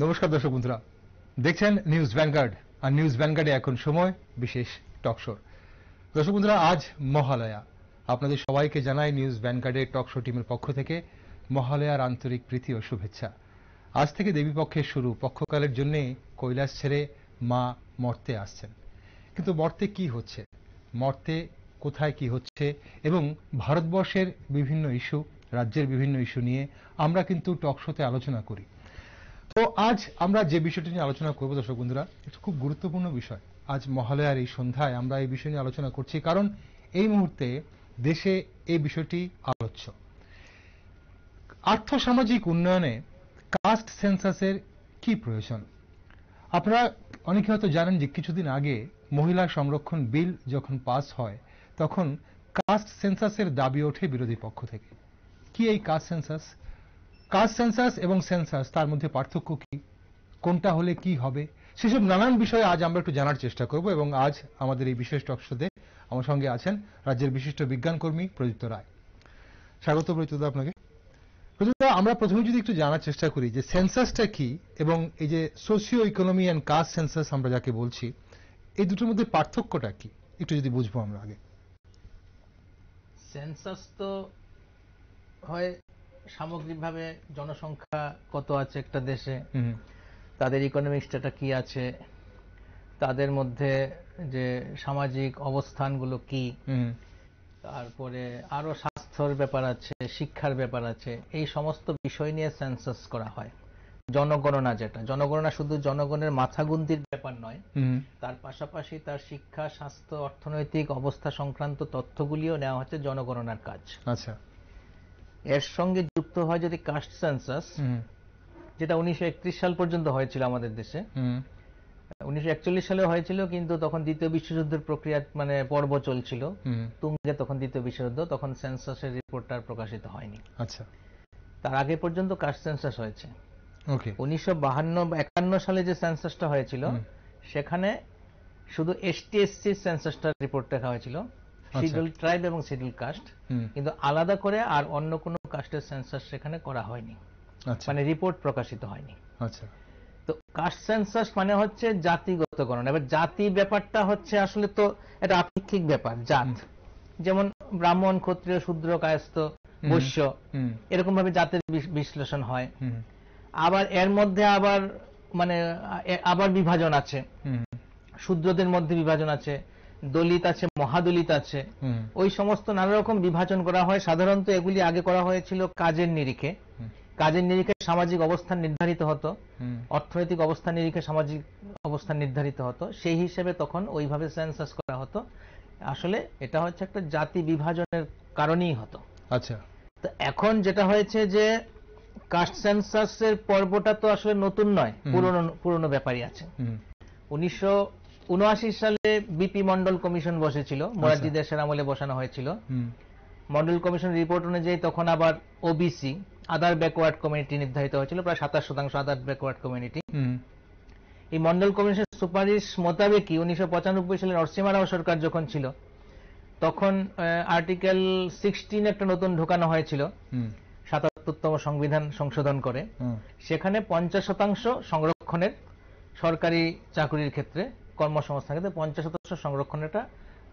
নমস্কার দর্শক বন্ধুরা। দেখছেন নিউজ ভ্যানগার্ড আর নিউজ ভ্যানগার্ডে এখন সময়, বিশেষ টকশোর দর্শক বন্ধুরা, আজ মহালয়া। আপনাদের সবাইকে জানাই নিউজ ভ্যানগার্ডের টকশো টিমের পক্ষ থেকে মহালয়ার আন্তরিক প্রীতি ও শুভেচ্ছা। আজ থেকে দেবীপক্ষের শুরু। পক্ষকালের জন্য কৈলাস ছেড়ে মা মর্তে আসছেন। কিন্তু মর্তে কি হচ্ছে? মর্তে কোথায় কি হচ্ছে? এবং ভারতবর্ষের বিভিন্ন ইস্যু রাজ্যের বিভিন্ন ইস্যু নিয়ে আমরা কিন্তু টকশোতে আলোচনা করি। তো আজ আমরা যে বিষয়টি নিয়ে আলোচনা করব, দর্শক বন্ধুরা, এটা খুব গুরুত্বপূর্ণ বিষয়। আজ মহালয়ার এই সন্ধ্যায় আমরা এই বিষয় নিয়ে আলোচনা করছি, কারণ এই মুহূর্তে দেশে এই বিষয়টি আলোচ্য। আর্থসামাজিক উন্নয়নে কাস্ট সেন্সাসের কি প্রয়োজন? আপনারা অনেকে হয়তো জানেন যে কিছুদিন আগে মহিলা সংরক্ষণ বিল যখন পাস হয়, তখন কাস্ট সেন্সাসের দাবি ওঠে বিরোধী পক্ষ থেকে। কি এই কাস্ট সেন্সাস? কাস্ট সেন্সাস এবং সেন্সাস, তার মধ্যে পার্থক্য কি? কোনটা হলে কি হবে? সেসব নানান বিষয়ে আজ আমরা একটু জানার চেষ্টা করব এবং আজ আমাদের এই বিশেষ টকশোতে আমার সঙ্গে আছেন রাজ্যের বিশিষ্ট বিজ্ঞান কর্মী প্রদীপ্ত রায়। স্বাগত প্রদীপ্ত আপনাকে। প্রদীপ্ত আমরা প্রথমে যদি একটু জানার চেষ্টা করি যে সেন্সাসটা কি এবং এই যে socio economy and caste census আমরা যাকে বলছি, এই দুটোর মধ্যে পার্থক্যটা কি? একটু যদি বুঝব আমরা আগে। সেন্সাস তো হয় সামগ্রিকভাবে জনসংখ্যা কত আছে একটা দেশে? তাদের ইকোনমিক স্ট্যাটা কি আছে? তাদের মধ্যে যে সামাজিক অবস্থানগুলো কি? তারপরে আরও স্বাস্থ্যর ব্যাপার আছে শিক্ষার ব্যাপার আছে এই সমস্ত বিষয় নিয়ে সেন্সাস করা হয়। জনগণনা যেটা জনগণনা শুধু জনগণের মাথা মাথাগুন্দির ব্যাপার নয়। তার পাশাপাশি তার শিক্ষা স্বাস্থ্য অর্থনৈতিক অবস্থা সংক্রান্ত তথ্যগুলিও নেওয়া হচ্ছে জনগণনার কাজ। আচ্ছা। এর সঙ্গে যুক্ত হয় যদি কাস্ট সেন্সাস যেটা উনিশশো একত্রিশ সাল পর্যন্ত হয়েছিল আমাদের দেশে। উনিশশো সালে হয়েছিল কিন্তু তখন দ্বিতীয় বিশ্বযুদ্ধের প্রক্রিয়া মানে পর্ব চলছিল। তুঙ্গে তখন দ্বিতীয় বিশ্বযুদ্ধ তখন সেন্সাসের রিপোর্টটা আর প্রকাশিত হয়নি। আচ্ছা। তার আগে পর্যন্ত কাস্ট সেন্সাস হয়েছে। ওকে। উনিশশো বাহান্ন একান্ন সালে যে সেন্সাসটা হয়েছিল সেখানে শুধু এসটি এসসি সেন্সাসটার রিপোর্ট দেখা হয়েছিল। শিডিউল ট্রাইব এবং শিডিউল কাস্ট কিন্তু আলাদা করে আর অন্য কোনো কাস্টের সেন্সাস সেখানে করা হয়নি। আচ্ছা। মানে রিপোর্ট প্রকাশিত হয়নি। আচ্ছা। তো কাস্ট সেন্সাস মানে হচ্ছে জাতিগত গণনা এবার জাতি ব্যাপারটা হচ্ছে আসলে তো এটা আপেক্ষিক ব্যাপার জাত। যেমন ব্রাহ্মণ ক্ষত্রিয় শূদ্র কায়স্থ হুম। বৈশ্য এরকম ভাবে জাতের বিশ্লেষণ হয়। আবার এর মধ্যে আবার মানে আবার বিভাজন আছে। শূদ্রদের মধ্যে বিভাজন আছে। দলিত আছে মহাদলিত আছে ওই সমস্ত নানা রকম বিভাজন করা হয়। সাধারণত এগুলি আগে করা হয়েছিল কাজের নিরিখে। কাজের নিরিখে সামাজিক অবস্থান নির্ধারিত হতো। অর্থনৈতিক অবস্থান নিরিখে সামাজিক অবস্থান নির্ধারিত হতো। সেই হিসেবে তখন ওইভাবে সেন্সাস করা হতো। আসলে এটা হচ্ছে একটা জাতি বিভাজনের কারণেই হতো। আচ্ছা। তো এখন যেটা হয়েছে যে কাস্ট সেন্সাসের পর্বটা তো আসলে নতুন নয়। পুরনো পুরনো ব্যাপারই আছে। উনিশশো উনআশি সালে বিপি মন্ডল কমিশন বসেছিল মোরারজি দেশের আমলে বসানো হয়েছিল। মন্ডল কমিশন রিপোর্ট অনুযায়ী তখন আবার ওবিসি আদার ব্যাকওয়ার্ড কমিউনিটি নির্ধারিত হয়েছিল প্রায় সাতাশ শতাংশ আদার ব্যাকওয়ার্ড কমিউনিটি এই মন্ডল কমিশনের সুপারিশ মোতাবেকই উনিশশো পঁচানব্বই সালে নরসিমা রাও সরকার যখন ছিল তখন আর্টিকেল সিক্সটিন একটা নতুন ঢোকানো হয়েছিল সাতাত্তরতম সংবিধান সংশোধন করে। সেখানে পঞ্চাশ শতাংশ সংরক্ষণের সরকারি চাকরির ক্ষেত্রে কর্মসংস্থান ক্ষেত্রে পঞ্চাশ শতাংশ সংরক্ষণের একটা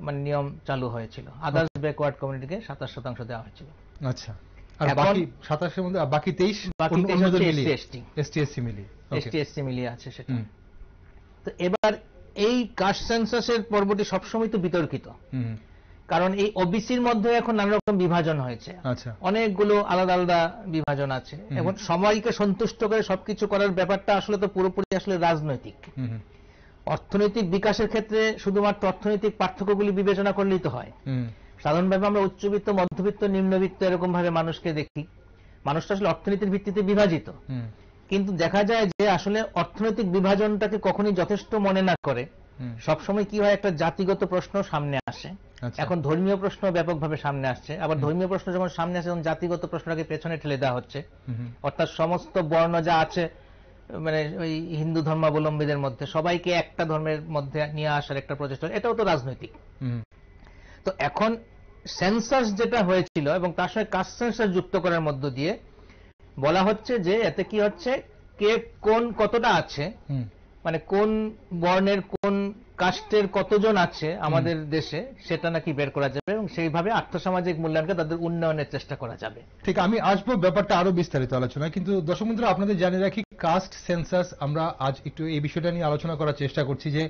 মানে নিয়ম চালু হয়েছিল। আদার্স ব্যাকওয়ার্ড কমিউনিটিকে সাতাশ শতাংশ দেওয়া হয়েছিল। আচ্ছা। আর বাকি সাতাশের মধ্যে বাকি তেইশ? বাকি তেইশ হচ্ছে SC, ST এসটি এসসি মিলিয়ে এসটি মিলিয়ে আছে সেটা। তো এবার এই কাস্ট সেন্সাসের পর্বটি সবসময় তো বিতর্কিত। কারণ এই ওবিসির মধ্যে এখন নানা রকম বিভাজন হয়েছে। আচ্ছা। অনেকগুলো আলাদা আলাদা বিভাজন আছে। এবং সবাইকে সন্তুষ্ট করে সবকিছু করার ব্যাপারটা আসলে তো পুরোপুরি আসলে রাজনৈতিক। অর্থনৈতিক বিকাশের ক্ষেত্রে শুধুমাত্র অর্থনৈতিক পার্থক্যগুলি বিবেচনা করলেই তো হয়। সাধারণভাবে আমরা উচ্চবিত্ত মধ্যবিত্ত নিম্নবিত্ত এরকম ভাবে মানুষকে দেখি। মানুষটা আসলে অর্থনীতির ভিত্তিতে বিভাজিত। কিন্তু দেখা যায় যে আসলে অর্থনৈতিক বিভাজনটাকে কখনই যথেষ্ট মনে না করে। সবসময় কি হয় একটা জাতিগত প্রশ্ন সামনে আসে। আচ্ছা। এখন ধর্মীয় প্রশ্ন ব্যাপকভাবে সামনে আসছে। আবার ধর্মীয় প্রশ্ন যখন সামনে আসে তখন জাতিগত প্রশ্নটাকে পেছনে ঠেলে দেওয়া হচ্ছে। অর্থাৎ সমস্ত বর্ণ যা আছে মানে ওই হিন্দু ধর্মাবলম্বীদের মধ্যে সবাইকে একটা ধর্মের মধ্যে নিয়ে আসার একটা প্রচেষ্টা এটাও তো রাজনৈতিক। হুম। তো এখন সেন্সাস যেটা হয়েছিল এবং তার সঙ্গে কাস্ট সেন্সাস যুক্ত করার মধ্য দিয়ে বলা হচ্ছে যে এতে কি হচ্ছে কে কোন কতটা আছে মানে কোন বর্ণের কোন কাস্টের কতজন আছে আমাদের দেশে সেটা নাকি বের করা যাবে এবং সেইভাবে আর্থসামাজিক মূল্যায়নকে তাদের উন্নয়নের চেষ্টা করা যাবে। ঠিক আমি আসব ব্যাপারটা আরও বিস্তারিত আলোচনা কিন্তু দর্শক বন্ধুরা আপনাদের জানিয়ে রাখি কাস্ট সেন্সাস আমরা আজ একটু এই বিষয়টা নিয়ে আলোচনা করার চেষ্টা করছি যে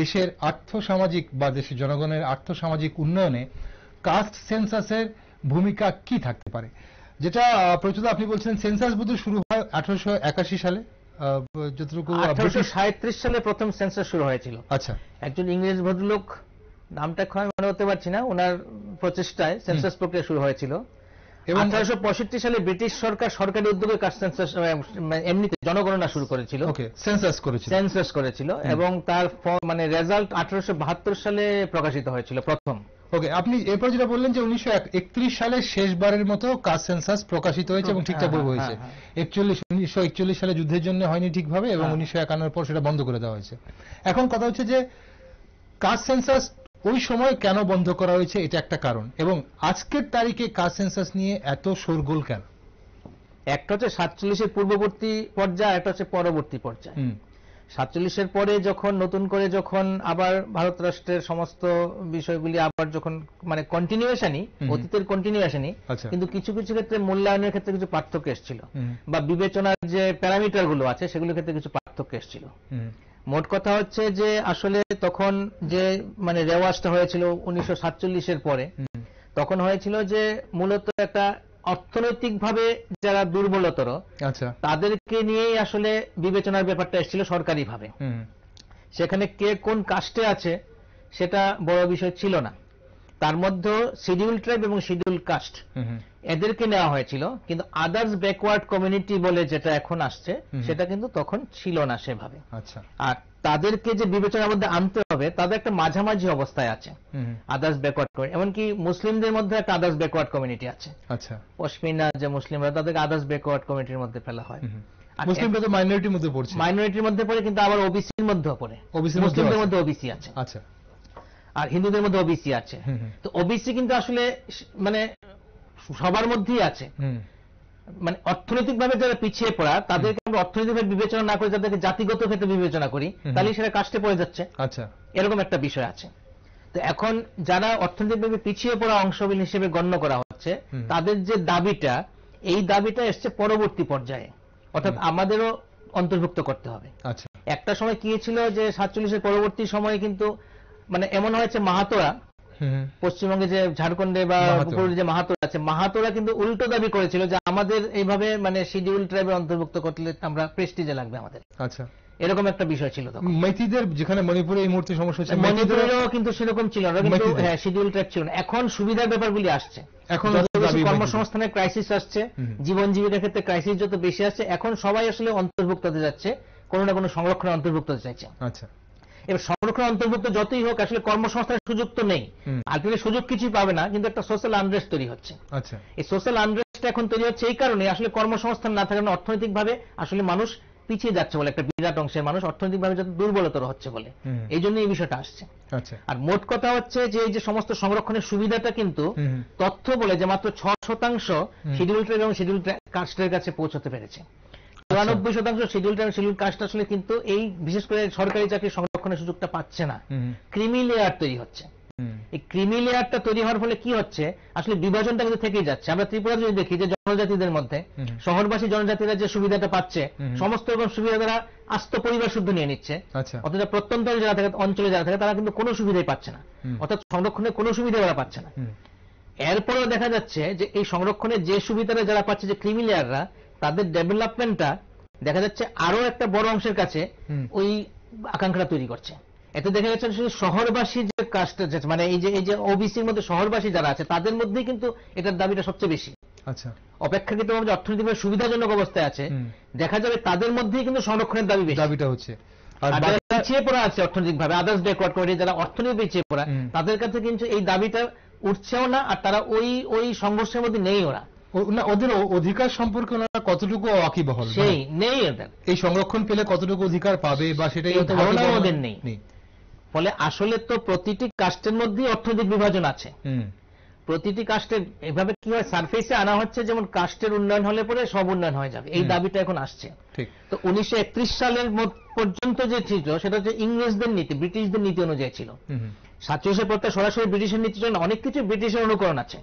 দেশের আর্থসামাজিক বা দেশের জনগণের আর্থসামাজিক উন্নয়নে কাস্ট সেন্সাসের ভূমিকা কি থাকতে পারে? যেটা প্রচুর আপনি বলছেন সেন্সাস বোধ শুরু হয় আঠারোশো একাশি সালে। যতটুকু আঠারোশো সাঁত্রিশ সালে প্রথম সেন্সাস শুরু হয়েছিল। আচ্ছা। একজন ইংরেজ ভদ্রলোক নামটা এখন মনে হতে পারছি না ওনার প্রচেষ্টায় সেন্সাস প্রক্রিয়া শুরু হয়েছিল। এবং আঠারোশো পঁয়ষট্টি সালে ব্রিটিশ সরকার সরকারি উদ্যোগে সেন্সাস এমনিতে জনগণনা শুরু করেছিল। ওকে সেন্সাস করেছিল। সেন্সাস করেছিল এবং তার মানে রেজাল্ট আঠারোশো বাহাত্তর সালে প্রকাশিত হয়েছিল প্রথম। ওকে আপনি এরপর যেটা বললেন যে উনিশশো একত্রিশ সালে শেষবারের মতো কাস্ট সেন্সাস প্রকাশিত হয়েছে এবং ঠিকঠাক হ্যাঁ, হয়েছে। হ্যাঁ, একচল্লিশ উনিশশো একচল্লিশ সালে যুদ্ধের জন্য হয়নি ঠিকভাবে এবং হ্যাঁ। উনিশশো একান্নর পর সেটা বন্ধ করে দেওয়া হয়েছে। এখন কথা হচ্ছে যে কাস্ট সেন্সাস ওই সময় কেন বন্ধ করা হয়েছে এটা একটা কারণ এবং আজকের তারিখে কাস্ট সেন্সাস নিয়ে এত শোরগোল কেন? একটা হচ্ছে সাতচল্লিশের পূর্ববর্তী পর্যায়ে একটা হচ্ছে পরবর্তী পর্যায়ে। সাতচল্লিশের পরে যখন নতুন করে যখন আবার ভারত রাষ্ট্রের সমস্ত বিষয়গুলি আবার যখন মানে কন্টিনিউশনই অতীতের কন্টিনিউশনই আচ্ছা। কিন্তু কিছু কিছু ক্ষেত্রে মূল্যায়নের ক্ষেত্রে কিছু পার্থক্য এসেছিল। বা বিবেচনার যে প্যারামিটারগুলো আছে সেগুলোর ক্ষেত্রে কিছু পার্থক্য এসেছিল। মোট কথা হচ্ছে যে আসলে তখন যে মানে রেওয়াজটা হয়েছিল উনিশশো সাতচল্লিশের পরে তখন হয়েছিল যে মূলত একটা অর্থনৈতিকভাবে যারা দুর্বলতর আচ্ছা। তাদেরকে নিয়েই আসলে বিবেচনার ব্যাপারটা এসেছিল সরকারিভাবে। হুম, সেখানে কে কোন কাস্টে আছে সেটা বড় বিষয় ছিল না। তার মধ্যে শিডিউল ট্রাইব এবং শিডিউল কাস্ট এদেরকে নেওয়া হয়েছিল কিন্তু আদার্স ব্যাকওয়ার্ড কমিউনিটি বলে যেটা এখন আসছে সেটা কিন্তু তখন ছিল না সেভাবে। আচ্ছা। আর তাদেরকে যে বিবেচনার মধ্যে আনতে হবে তাদের একটা মাঝামাঝি অবস্থায় আছে। আদার্স ব্যাকওয়ার্ড কমিউনিটি এমনকি মুসলিমদের মধ্যে একটা আদার্স ব্যাকওয়ার্ড কমিউনিটি আছে। আচ্ছা। পশমিনা যে মুসলিমরা তাদেরকে আদার্স ব্যাকওয়ার্ড কমিউনিটির মধ্যে ফেলা হয়। মুসলিমরা তো মাইনরিটির মধ্যে পড়ছে। মাইনরিটির মধ্যে পড়ে কিন্তু আবার ওবিসির মধ্যেও পড়ে। মুসলিমদের। মধ্যে ওবিসি আছে। আচ্ছা। আর হিন্দুদের মধ্যে ওবিসি আছে। তো ওবিসি কিন্তু আসলে মানে সবার মধ্যেই আছে। মানে অর্থনৈতিকভাবে যারা পিছিয়ে পড়া তাদেরকে আমরা অর্থনৈতিকভাবে বিবেচনা না করে যাদেরকে জাতিগত ক্ষেত্রে বিবেচনা করি তাহলে সেটা কাস্টে পড়ে যাচ্ছে। আচ্ছা। এরকম একটা বিষয় আছে। তো এখন যারা অর্থনৈতিকভাবে পিছিয়ে পড়া অংশ হিসেবে গণ্য করা হচ্ছে তাদের যে দাবিটা এই দাবিটা এসছে পরবর্তী পর্যায়ে। অর্থাৎ আমাদেরও অন্তর্ভুক্ত করতে হবে। আচ্ছা। একটা সময় কি ছিল যে সাতচল্লিশের পরবর্তী সময়ে কিন্তু মানে এমন হয়েছে মাহাতোরা পশ্চিমবঙ্গে যে ঝাড়খণ্ডে বা মাহাতো। যে মাহাতোরা আছে মাহাতোরা কিন্তু উল্টো দাবি করেছিল যে আমাদের এইভাবে মানে শিডিউল ট্রাইবে অন্তর্ভুক্ত করলে আমরা প্রেস্টিজে লাগবে আমাদের। আচ্ছা। এরকম একটা বিষয় ছিল তখন। মেথিদের যেখানে মণিপুরে এই মুহূর্তে সমস্যা হচ্ছে মণিপুরেও কিন্তু সেরকম ছিল না কিন্তু হ্যাঁ শিডিউল ট্রাইব ছিল না। এখন সুবিধার ব্যাপারগুলি আসছে। এখন কর্মসংস্থানের ক্রাইসিস আসছে জীবন জীবিকার ক্ষেত্রে ক্রাইসিস যত বেশি আসছে এখন সবাই আসলে অন্তর্ভুক্ত হতে যাচ্ছে কোনো না কোনো সংরক্ষণে অন্তর্ভুক্ত হতে চাইছে। আচ্ছা। এবার সংরক্ষণ অন্তর্ভুক্ত যতই হোক আসলে কর্মসংস্থানের সুযোগ তো নেই। হুম। আলটিমেটলি সুযোগ কিছুই পাবে না কিন্তু একটা সোশ্যাল আনরেস্ট তৈরি হচ্ছে। আচ্ছা। এই সোশ্যাল আনরেস্ট এখন তৈরি হচ্ছে এই কারণে আসলে কর্মসংস্থান না থাকার অর্থনৈতিক ভাবে আসলে মানুষ পিছিয়ে যাচ্ছে বলে একটা বিরাট অংশের মানুষ অর্থনৈতিক ভাবে যত দুর্বলতর হচ্ছে বলে। এই জন্য এই বিষয়টা আসছে। আচ্ছা। আর মোট কথা হচ্ছে যে এই যে সমস্ত সংরক্ষণের সুবিধাটা কিন্তু। তথ্য বলে যে মাত্র ছ শতাংশ শিডিউল ট্রাইব এবং শিডিউল কাস্টের কাছে পৌঁছতে পেরেছে। চুরানব্বই শতাংশ শিডিউল ট্রাইব শিডিউল কাস্ট আসলে কিন্তু এই বিশেষ করে সরকারি চাকরি সংরক্ষণের সুযোগটা পাচ্ছে না। ক্রিমি লেয়ার তৈরি হচ্ছে। এই ক্রিমি লেয়ারটা তৈরি হওয়ার ফলে কি হচ্ছে? আসলে বিভাজনটা কিন্তু থেকেই যাচ্ছে। আমরা ত্রিপুরা যদি দেখি যে জনজাতিদের মধ্যে শহরবাসী জনজাতিরা যে সুবিধাটা পাচ্ছে সমস্ত রকম সুবিধা তারা আস্ত পরিবার শুদ্ধ নিয়ে নিচ্ছে। আচ্ছা। অথচ প্রত্যন্ত যারা থাকে অঞ্চলে যারা থাকে তারা কিন্তু কোনো সুবিধাই পাচ্ছে না। অর্থাৎ সংরক্ষণের কোনো সুবিধা ওরা পাচ্ছে না। এরপরেও দেখা যাচ্ছে যে এই সংরক্ষণের যে সুবিধাটা যারা পাচ্ছে যে ক্রিমি লেয়াররা তাদের ডেভেলপমেন্টটা দেখা যাচ্ছে আরও একটা বড় অংশের কাছে ওই আকাঙ্ক্ষা তৈরি করছে। এতে দেখা যাচ্ছে শুধু শহরবাসী যে কাজটা মানে এই যে এই যে ওবিসির মধ্যে শহরবাসী যারা আছে তাদের মধ্যেই কিন্তু এটার দাবিটা সবচেয়ে বেশি। আচ্ছা। অপেক্ষাকৃতভাবে যে অর্থনৈতিকভাবে সুবিধাজনক অবস্থায় আছে দেখা যাবে তাদের মধ্যেই কিন্তু সংরক্ষণের দাবি বেশি। দাবিটা হচ্ছে। আর আর যারা পিছিয়ে পড়া আছে অর্থনৈতিকভাবে আদার্স ব্যাকওয়ার্ড কমিটি যারা অর্থনৈতিক পিছিয়ে পড়া তাদের কাছে কিন্তু এই দাবিটা উঠছেও না আর তারা ওই ওই সংঘর্ষের মধ্যে নেই ওরা না ওদের অধিকার সম্পর্কে ওনারা কতটুকু ওয়াকিবহল সেই মানে নেই ওদের। এই সংরক্ষণ পেলে কতটুকু অধিকার পাবে বা সেটাই ওয়াকিবহাল ওদের নেই। ফলে আসলে তো প্রতিটি কাস্টের মধ্যেই অর্থনৈতিক বিভাজন আছে। প্রতিটি কাস্টের এভাবে কি হয় সারফেসে আনা হচ্ছে যেমন কাস্টের উন্নয়ন হলে পরে সব উন্নয়ন হয়ে যাবে। এই দাবিটা এখন আসছে। তো উনিশশো একত্রিশ সালের পর্যন্ত যে ছিল সেটা হচ্ছে ইংরেজদের নীতি ব্রিটিশদের নীতি অনুযায়ী ছিল। সাতচল্লিশের পর তার সরাসরি ব্রিটিশের নীতি অনেক কিছু ব্রিটিশের অনুকরণ আছে।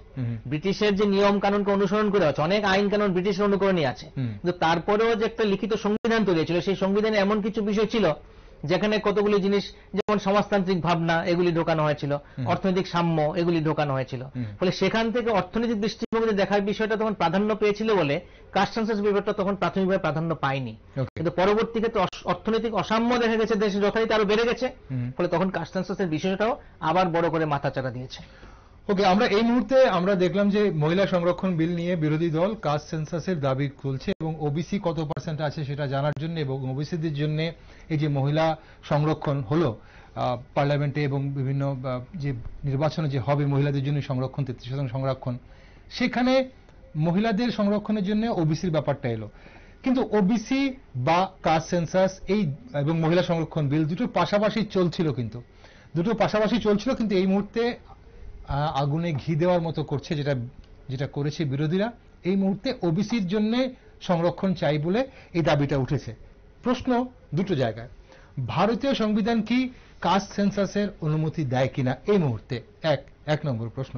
ব্রিটিশের যে নিয়ম কানুনকে অনুসরণ করে আছে অনেক আইন কানুন ব্রিটিশের অনুকরণই আছে। কিন্তু তারপরেও যে একটা লিখিত সংবিধান তৈরি হয়েছিল সেই সংবিধানে এমন কিছু বিষয় ছিল যেখানে কতগুলি জিনিস যেমন সমাজতান্ত্রিক ভাবনা এগুলি ঢোকানো হয়েছিল। অর্থনৈতিক সাম্য এগুলি ঢোকানো হয়েছিল। ফলে সেখান থেকে অর্থনৈতিক দৃষ্টিভঙ্গিতে দেখার বিষয়টা তখন প্রাধান্য পেয়েছিল বলে কাস্ট সেন্সাস ব্যাপারটা তখন প্রাথমিকভাবে প্রাধান্য পায়নি। কিন্তু পরবর্তী ক্ষেত্রে অর্থনৈতিক অসাম্য দেখা গেছে দেশে যথারীতি আরও বেড়ে গেছে। ফলে তখন কাস্ট সেন্সাসের বিষয়টাও আবার বড় করে মাথাচাড়া দিয়েছে। ওকে আমরা এই মুহূর্তে আমরা দেখলাম যে মহিলা সংরক্ষণ বিল নিয়ে বিরোধী দল কাস্ট সেন্সাসের দাবি তুলছে এবং ওবিসি কত পার্সেন্ট আছে সেটা জানার জন্য এবং ওবিসিদের জন্য এই যে মহিলা সংরক্ষণ হলো পার্লামেন্টে এবং বিভিন্ন যে নির্বাচনে যে হবে মহিলাদের জন্য সংরক্ষণ, তেত্রিশ শতাংশ সংরক্ষণ, সেখানে মহিলাদের সংরক্ষণের জন্য ওবিসির ব্যাপারটা এলো। কিন্তু ওবিসি বা কাস্ট সেন্সাস এই এবং মহিলা সংরক্ষণ বিল দুটো পাশাপাশি চলছিল কিন্তু। দুটো পাশাপাশি চলছিল কিন্তু এই মুহূর্তে আগুনে ঘি দেওয়ার মতো করছে যেটা যেটা করেছে বিরোধীরা। এই মুহূর্তে ওবিসির জন্য সংরক্ষণ চাই বলে এই দাবিটা উঠেছে। প্রশ্ন দুটো জায়গায়। ভারতীয় সংবিধান কি কাস্ট সেন্সাসের অনুমতি দেয় কিনা এই মুহূর্তে? এক এক নম্বর প্রশ্ন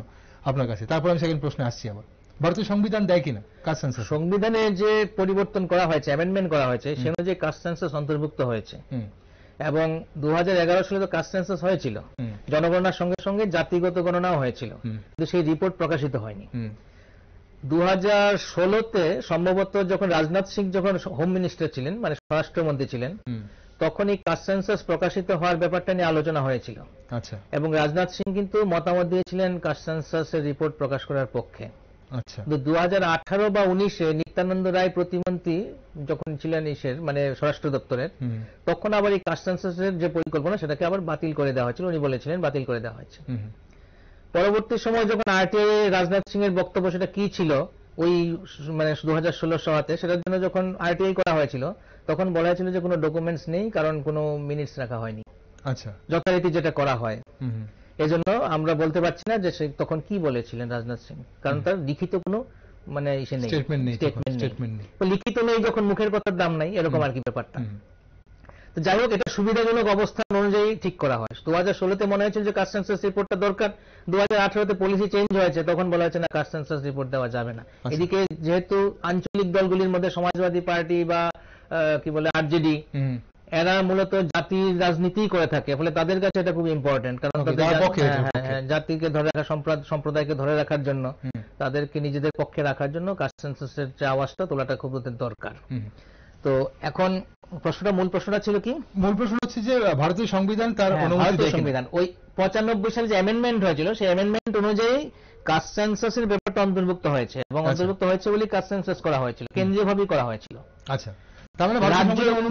আপনার কাছে। তারপর আমি সেকেন্ড প্রশ্নে আসছি আবার। ভারতীয় সংবিধান দেয় কিনা কাস্ট সেন্সাস সংবিধানে যে পরিবর্তন করা হয়েছে অ্যামেন্ডমেন্ট করা হয়েছে সে অনুযায়ী কাস্ট সেন্সাস অন্তর্ভুক্ত হয়েছে। এবং দু হাজার এগারো সালে তো কাস্ট সেন্সাস হয়েছিল। জনগণনার সঙ্গে সঙ্গে জাতিগত গণনাও হয়েছিল। কিন্তু সেই রিপোর্ট প্রকাশিত হয়নি। দু হাজার ষোলোতে সম্ভবত যখন রাজনাথ সিং যখন হোম মিনিস্টার ছিলেন মানে স্বরাষ্ট্রমন্ত্রী ছিলেন তখন এই কাস্ট সেন্সাস প্রকাশিত হওয়ার ব্যাপারটা নিয়ে আলোচনা হয়েছিল। আচ্ছা। এবং রাজনাথ সিং কিন্তু মতামত দিয়েছিলেন কাস্ট সেন্সাসের রিপোর্ট প্রকাশ করার পক্ষে। কিন্তু দু আঠারো বা উনিশে নিত্যানন্দ রায় প্রতিমন্ত্রী যখন ছিলেন ইসের মানে স্বরাষ্ট্র দপ্তরের তখন আবার এই কাস্ট সেন্সাসের যে পরিকল্পনা সেটাকে আবার বাতিল করে দেওয়া হয়েছিল। উনি বলেছিলেন বাতিল করে দেওয়া হয়েছে। পরবর্তী সময় যখন আরটিআই রাজনাথ সিং এর বক্তব্য সেটা কি ছিল ওই মানে দু হাজার ষোলো সভাতে সেটার জন্য যখন আরটিআই করা হয়েছিল তখন বলা হয়েছিল যে কোনো ডকুমেন্টস নেই কারণ কোনো মিনিটস রাখা হয়নি। আচ্ছা। যথারীতি যেটা করা হয়। এজন্য আমরা বলতে পারছি না যে তখন কি বলেছিলেন রাজনাথ সিং। কারণ তার লিখিত কোনো মানে ইসে নেই। স্টেটমেন্ট নেই লিখিত নেই যখন মুখের কথার দাম নাই এরকম আর কি ব্যাপারটা। তো যাই হোক এটা সুবিধাজনক অবস্থান অনুযায়ী ঠিক করা হয়। দু হাজার ষোলোতে মনে হয়েছিল যে কাস্ট সেন্সাস রিপোর্টটা দরকার। দু হাজার আঠারোতে পলিসি চেঞ্জ হয়েছে তখন বলা হয়েছে না কাস্ট সেন্সাস রিপোর্ট দেওয়া যাবে না। আচ্ছা। এদিকে যেহেতু আঞ্চলিক দলগুলির মধ্যে সমাজবাদী পার্টি বা কি বলে আরজেডি এরা মূলত জাতির রাজনীতি করে থাকে ফলে তাদের কাছে এটা খুব ইম্পর্টেন্ট কারণ তাদের পক্ষে, হ্যাঁ, হ্যাঁ, হ্যাঁ, জাতিকে ধরে রাখা সম্প্রদায়কে ধরে রাখার জন্য তাদেরকে নিজেদের পক্ষে রাখার জন্য কাস্ট সেন্সাসের যে আওয়াজটা তোলাটা খুব দরকার। তো এখন প্রশ্নটা মূল প্রশ্নটা ছিল কি? মূল প্রশ্ন হচ্ছে যে ভারতীয় সংবিধান তার অনুমতি? সংবিধান ওই পঁচানব্বই সালে যে অ্যামেন্ডমেন্ট হয়েছিল সেই অ্যামেন্ডমেন্ট অনুযায়ী কাস্ট সেন্সাসের ব্যাপারটা অন্তর্ভুক্ত হয়েছে এবং আচ্ছা। অন্তর্ভুক্ত হয়েছে বলে কাস্ট সেন্সাস করা হয়েছিল কেন্দ্রীয়ভাবেই করা হয়েছিল। আচ্ছা। মানে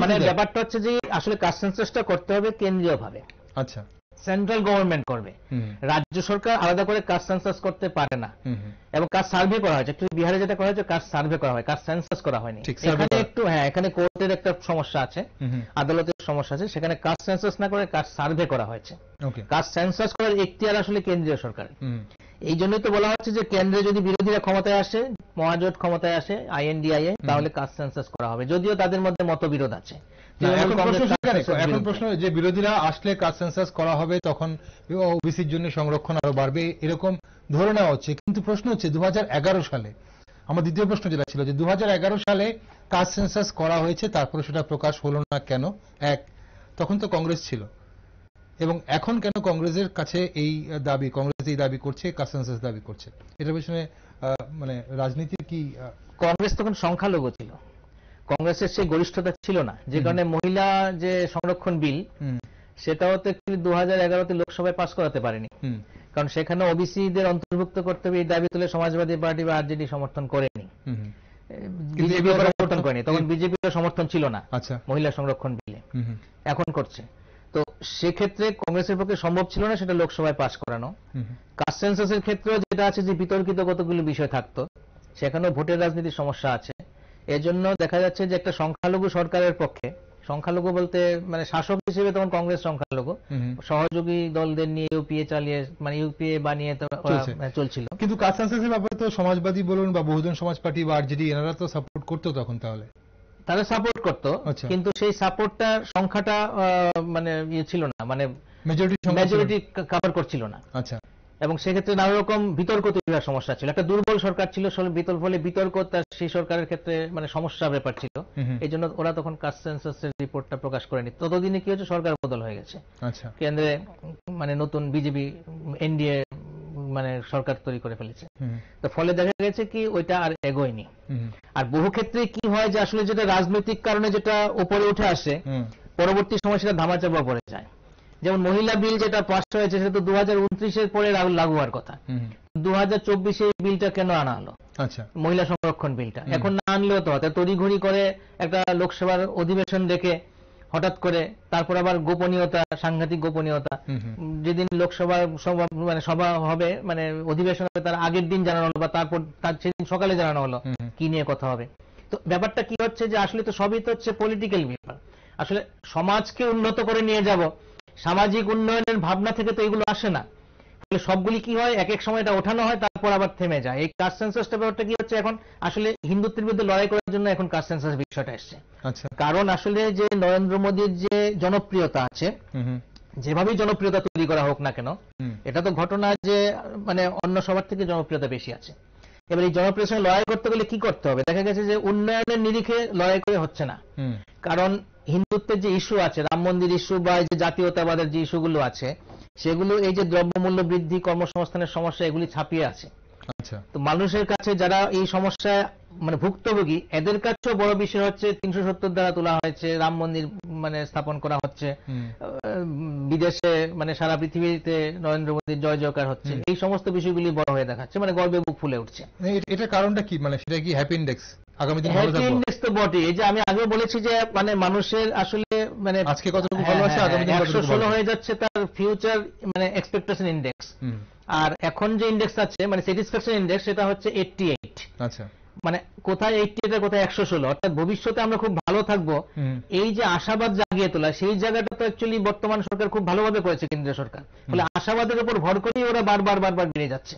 মানে? ব্যাপারটা হচ্ছে যে আসলে কাস্ট সেন্সাসটা করতে হবে কেন্দ্রীয় ভাবে আচ্ছা। সেন্ট্রাল গভর্নমেন্ট করবে। রাজ্য সরকার আলাদা করে কাস্ট সেন্সাস করতে পারে না। এবং কাস্ট সার্ভে করা হয়েছে। একটু বিহারে যেটা করা হয়েছে কাস্ট সার্ভে করা হয় কাস্ট সেন্সাস করা হয়নি। এখানে একটু হ্যাঁ এখানে কোর্টের একটা সমস্যা আছে। আদালতের সমস্যা আছে। সেখানে কাস্ট সেন্সাস না করে কাস্ট সার্ভে করা হয়েছে। কাস্ট সেন্সাস করার এখতিয়ার আসলে কেন্দ্রীয় সরকার এই জন্যই তো বলা হচ্ছে যে কেন্দ্রে যদি বিরোধীরা ক্ষমতায় আসে মহাজোট ক্ষমতায় আসে আইএনডিআইএ তাহলে কাস্ট সেন্সাস করা হবে। যদিও তাদের মধ্যে মতবিরোধ আছে। এখন প্রশ্ন যে বিরোধীরা আসলে কাস্ট সেন্সাস করা হবে তখন ওবিসির জন্য সংরক্ষণ আরও বাড়বে এরকম ধরে নেওয়া হচ্ছে। কিন্তু প্রশ্ন হচ্ছে দু হাজার এগারো সালে আমার দ্বিতীয় প্রশ্ন যেটা ছিল যে দু হাজার এগারো সালে কাস্ট সেন্সাস করা হয়েছে তারপরে সেটা প্রকাশ হলো না কেন? এক তখন তো কংগ্রেস ছিল। এবং এখন কেন কংগ্রেসের কাছে এই দাবি কংগ্রেস এই দাবি করছে কাস্ট দাবি করছে? এটার পেছনে মানে রাজনীতির কি কংগ্রেস তখন সংখ্যালঘু ছিল। কংগ্রেসের সেই গরিষ্ঠতা ছিল না। যে কারণে মহিলা যে সংরক্ষণ বিল সেটাও তো দু হাজার এগারোতে লোকসভায় পাশ করাতে পারেনি। কারণ সেখানে ওবিসিদের অন্তর্ভুক্ত করতে হবে এই দাবি তুলে সমাজবাদী পার্টি বা আরজেডি সমর্থন করেনি। বিজেপি সমর্থন করেনি। তখন বিজেপির সমর্থন ছিল না আচ্ছা। মহিলা সংরক্ষণ বিলে। এখন করছে। তো সেক্ষেত্রে কংগ্রেসের পক্ষে সম্ভব ছিল না সেটা লোকসভায় পাশ করানো। কাস্ট সেন্সাসের ক্ষেত্রেও যেটা আছে যে বিতর্কিত কতগুলো বিষয় থাকতো সেখানেও ভোটের রাজনীতির সমস্যা আছে এজন্য দেখা যাচ্ছে যে একটা সংখ্যালঘু সরকারের পক্ষে সংখ্যালঘু বলতে মানে শাসক হিসেবে তখন কংগ্রেস সংখ্যালঘু। সহযোগী দলদের নিয়ে ইউপিএ চালিয়ে মানে ইউপিএ বানিয়ে। মানে চলছিল কিন্তু কাস্ট সেন্সাসের ব্যাপারে তো সমাজবাদী বলুন বা বহুজন সমাজ পার্টি বা আরজেডি এনারা তো সাপোর্ট করতো তখন তাহলে তারা সাপোর্ট করতো আচ্ছা। কিন্তু সেই সাপোর্টটা সংখ্যাটা মানে ইয়ে ছিল না মানে মেজরিটি মেজরিটি কভার করছিল না। আচ্ছা। এবং সেক্ষেত্রে নানা রকম বিতর্ক তৈরি হওয়ার সমস্যা ছিল। একটা দুর্বল সরকার ছিল বিতর্ক ফলে বিতর্ক তার সেই সরকারের ক্ষেত্রে মানে সমস্যা ব্যাপার ছিল। এই জন্য ওরা তখন কাস্ট সেন্সাসের রিপোর্টটা প্রকাশ করেনি। ততদিনে কি হচ্ছে সরকার বদল হয়ে গেছে। আচ্ছা। কেন্দ্রে মানে নতুন বিজেপি এনডিএ মানে সরকার তৈরি করে ফেলেছে। তো ফলে দেখা গেছে কি ওইটা আর এগোয়নি। আর বহু ক্ষেত্রে কি হয় যে আসলে যেটা রাজনৈতিক কারণে যেটা উপরে উঠে আসে পরবর্তী সময় সেটা ধামাচাপা পড়ে যায়। যেমন মহিলা বিল যেটা পাস হয়েছে সেটা তো দু হাজার পরে লাগু হওয়ার কথা। দু হাজার চব্বিশে বিলটা কেন আনা হলো? আচ্ছা। মহিলা সংরক্ষণ বিলটা। এখন না আনলেও তো হয় তড়িঘড়ি করে একটা লোকসভার অধিবেশন ডেকে হঠাৎ করে তারপর আবার গোপনীয়তা সাংঘাতিক গোপনীয়তা। যেদিন লোকসভা সভা মানে সভা হবে মানে অধিবেশন হবে তার আগের দিন জানানো হলো বা তারপর তার সেদিন সকালে জানানো হলো। কি নিয়ে কথা হবে। তো ব্যাপারটা কি হচ্ছে যে আসলে তো সবই তো হচ্ছে পলিটিক্যাল ব্যাপার। আসলে সমাজকে উন্নত করে নিয়ে যাব সামাজিক উন্নয়নের ভাবনা থেকে তো এগুলো আসে না। সবগুলি কি হয়? এক এক সময় এটা ওঠানো হয় তারপর আবার থেমে যায়। এই কাস্ট সেন্সাসটা ব্যাপারটা কি হচ্ছে এখন? আসলে হিন্দুত্বের বিরুদ্ধে লড়াই করার জন্য এখন কাস্ট সেন্সাস বিষয়টা এসছে। আচ্ছা। কারণ আসলে যে নরেন্দ্র মোদীর যে জনপ্রিয়তা আছে যেভাবেই জনপ্রিয়তা তৈরি করা হোক না কেন এটা তো ঘটনা যে মানে অন্য সবার থেকে জনপ্রিয়তা বেশি আছে। এবার এই জনপ্রিয়তার সঙ্গে লড়াই করতে গেলে কি করতে হবে? দেখা গেছে যে উন্নয়নের নিরিখে লড়াই করে হচ্ছে না। কারণ হিন্দুত্বের যে ইস্যু আছে রাম মন্দির ইস্যু বা এই যে জাতীয়তাবাদের যে ইস্যুগুলো আছে সেগুলো এই যে দ্রব্যমূল্য বৃদ্ধি কর্মসংস্থানের সমস্যা এগুলি ছাপিয়ে আছে। আচ্ছা। তো মানুষের কাছে যারা এই সমস্যায় মানে ভুক্তভোগী এদের কাছেও বড় বিষয় হচ্ছে তিনশো সত্তর দ্বারা তোলা হয়েছে রাম মন্দির মানে স্থাপন করা হচ্ছে বিদেশে মানে সারা পৃথিবীতে নরেন্দ্র মোদীর জয় জয়কার হচ্ছে এই সমস্ত বিষয়গুলি বড় হয়ে দেখাচ্ছে মানে গর্বে বুক ফুলে উঠছে। এটার কারণটা কি? মানে সেটা কি হ্যাপি ইন্ডেক্স আগামী দিন ভালো থাকব। ইন্ডেক্স তো বটে এই যে আমি আগে বলেছি যে মানে মানুষের আসলে মানে আজকে কতটুকু ভালো আছে আগামী দিন একশো কতটুকু ষোলো ভালো হয়ে যাচ্ছে তার ফিউচার মানে এক্সপেকটেশন ইন্ডেক্স আর এখন যে ইন্ডেক্স আছে মানে স্যাটিসফ্যাকশন ইন্ডেক্স সেটা হচ্ছে এইটটি এইট আচ্ছা। মানে কোথায় এইটটি এইট আর কোথায় একশো ষোলো? অর্থাৎ ভবিষ্যতে আমরা খুব ভালো থাকব। এই যে আশাবাদ জাগিয়ে তোলা সেই জায়গাটা তো অ্যাকচুয়ালি বর্তমান সরকার খুব ভালোভাবে করেছে কেন্দ্রীয় সরকার। ফলে আশাবাদের উপর ভর করেই ওরা বারবার বারবার বেড়ে যাচ্ছে।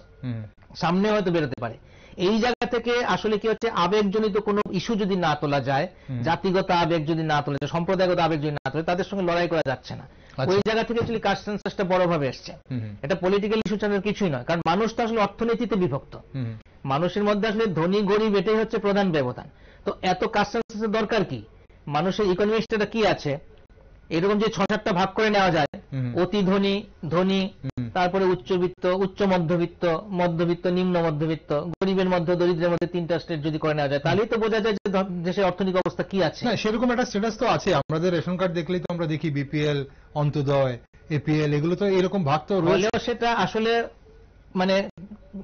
সামনে হয়তো বেরোতে পারে। এই জায়গা থেকে আসলে কি হচ্ছে আবেগজনিত কোনো ইস্যু যদি না তোলা যায় জাতিগত আবেগ যদি না তোলা যায় সম্প্রদায়গত আবেগ যদি না তোলে তাদের সঙ্গে লড়াই করা যাচ্ছে না। আচ্ছা। ওই জায়গা থেকে অ্যাকচুয়ালি কাস্ট সেন্সাসটা বড়ভাবে এসছে। এটা পলিটিক্যাল ইস্যু ছাড়া কিছুই নয় কারণ মানুষ তো আসলে অর্থনীতিতে বিভক্ত। মানুষের মধ্যে আসলে ধনী গরিব এটাই হচ্ছে প্রধান ব্যবধান। তো এত কাস্ট সেন্সাসের দরকার কি? মানুষের ইকোনমিক্সটা কি আছে? এরকম যে ছ সাতটা ভাগ করে নেওয়া যায় অতি ধনী ধনী তারপরে উচ্চবিত্ত উচ্চ মধ্যবিত্ত মধ্যবিত্ত নিম্ন মধ্যবিত্ত গরিবের মধ্যে দরিদ্রের মধ্যে তিনটা স্টেট যদি করে নেওয়া যায় তাহলেই তো বোঝা যায় যে দেশের অর্থনৈতিক অবস্থা কি আছে। সেরকম একটা স্ট্যাটাস তো আছে। আমাদের রেশন কার্ড দেখলেই তো আমরা দেখি বিপিএল অন্তোদয় এপিএল এগুলো তো এরকম ভাগ তো রয়েছে। সেটা আসলে মানে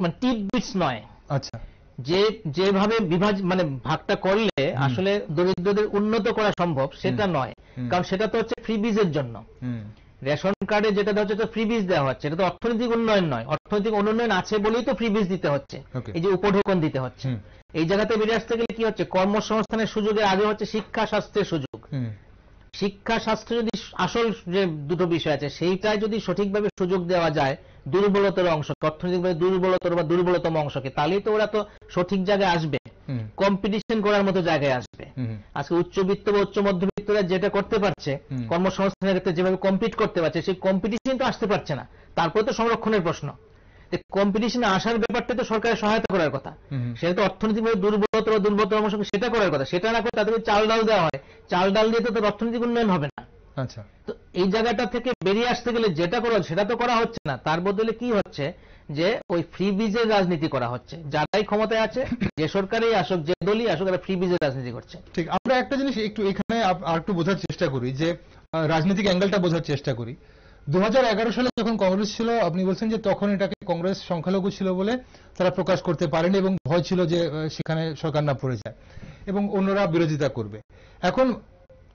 মানে টিপ বিটস নয়। আচ্ছা। যে যেভাবে বিভাজ মানে ভাগটা করলে আসলে দরিদ্রদের উন্নত করা সম্ভব সেটা নয়। কারণ সেটা তো হচ্ছে ফ্রিবিজের জন্য। রেশন কার্ডে যেটা দেওয়া হচ্ছে ফ্রিবিজ দেওয়া হচ্ছে। এটা তো অর্থনৈতিক উন্নয়ন নয়। অর্থনৈতিক উন্নয়ন আছে বলেই তো ফ্রিবিজ দিতে হচ্ছে। এই যে উপঢৌকন দিতে হচ্ছে। এই জায়গাতে বেরিয়ে আসতে গেলে কি হচ্ছে? কর্মসংস্থানের সুযোগের আগে হচ্ছে শিক্ষা স্বাস্থ্যের সুযোগ। শিক্ষা স্বাস্থ্য যদি আসল যে দুটো বিষয় আছে সেইটাই যদি সঠিকভাবে সুযোগ দেওয়া যায় দুর্বলতর অংশ অর্থনৈতিকভাবে দুর্বলতর বা দুর্বলতম অংশকে তাহলেই তো ওরা তো সঠিক জায়গায় আসবে। কম্পিটিশন করার মতো জায়গায় আসবে। আজকে উচ্চবিত্ত বা উচ্চ মধ্যবিত্তরা যেটা করতে পারছে কর্মসংস্থানের ক্ষেত্রে যেভাবে কম্পিট করতে পারছে সেই কম্পিটিশন তো আসতে পারছে না। তারপরে তো সংরক্ষণের প্রশ্ন। কম্পিটিশনে আসার ব্যাপারটা তো সরকারের সহায়তা করার কথা। সেটা তো অর্থনৈতিকভাবে দুর্বলতর বা দুর্বলতর অংশকে সেটা করার কথা। সেটা না করে তাদেরকে চাল ডাল দেওয়া হয়। চাল ডাল দিয়ে তো তার অর্থনৈতিক উন্নয়ন হবে না। আচ্ছা। তো এই জায়গাটা থেকে বেরিয়ে আসতে গেলে যেটা করা সেটা তো করা হচ্ছে না। তার বদলে কি হচ্ছে যে ওই ফ্রি বীজের রাজনীতি করা হচ্ছে। যারাই ক্ষমতায় আছে যে সরকারই আসুক যে দলই আসুক তারা ফ্রি বীজের রাজনীতি করছে। ঠিক আমরা একটা জিনিস একটু এখানে আর একটু বোঝার চেষ্টা করি যে রাজনৈতিক অ্যাঙ্গেলটা বোঝার চেষ্টা করি। দু হাজার এগারো সালে যখন কংগ্রেস ছিল আপনি বলছেন যে তখন এটাকে কংগ্রেস সংখ্যালঘু ছিল বলে তারা প্রকাশ করতে পারেনি এবং ভয় ছিল যে সেখানে সরকার না পড়ে যায় এবং অন্যরা বিরোধিতা করবে। এখন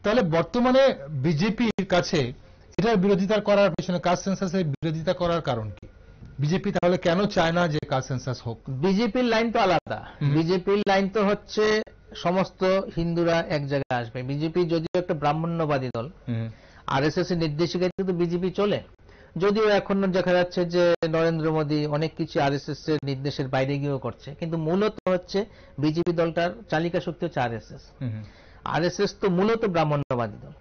তাহলে বর্তমানে বিজেপির কাছে এটার বিরোধিতা করার পেছনে কাস্ট সেন্সাসের বিরোধিতা করার কারণ কি? বিজেপি তাহলে কেন চায় না যে কাস্ট সেন্সাস হোক? বিজেপির লাইন তো আলাদা। বিজেপির লাইন তো হচ্ছে সমস্ত হিন্দুরা এক জায়গায় আসবে। বিজেপি যদিও একটা ব্রাহ্মণ্যবাদী দল হুম, আরএসএস এর নির্দেশিকায় কিন্তু বিজেপি চলে। যদিও এখন দেখা যাচ্ছে যে নরেন্দ্র মোদী অনেক কিছু আরএসএস এর নির্দেশের বাইরে গিয়েও করছে। কিন্তু মূলত হচ্ছে বিজেপি দলটার চালিকা শক্তি হচ্ছে আরএসএস। হুম, আরএসএস তো মূলত ব্রাহ্মণ্যবাদী দল।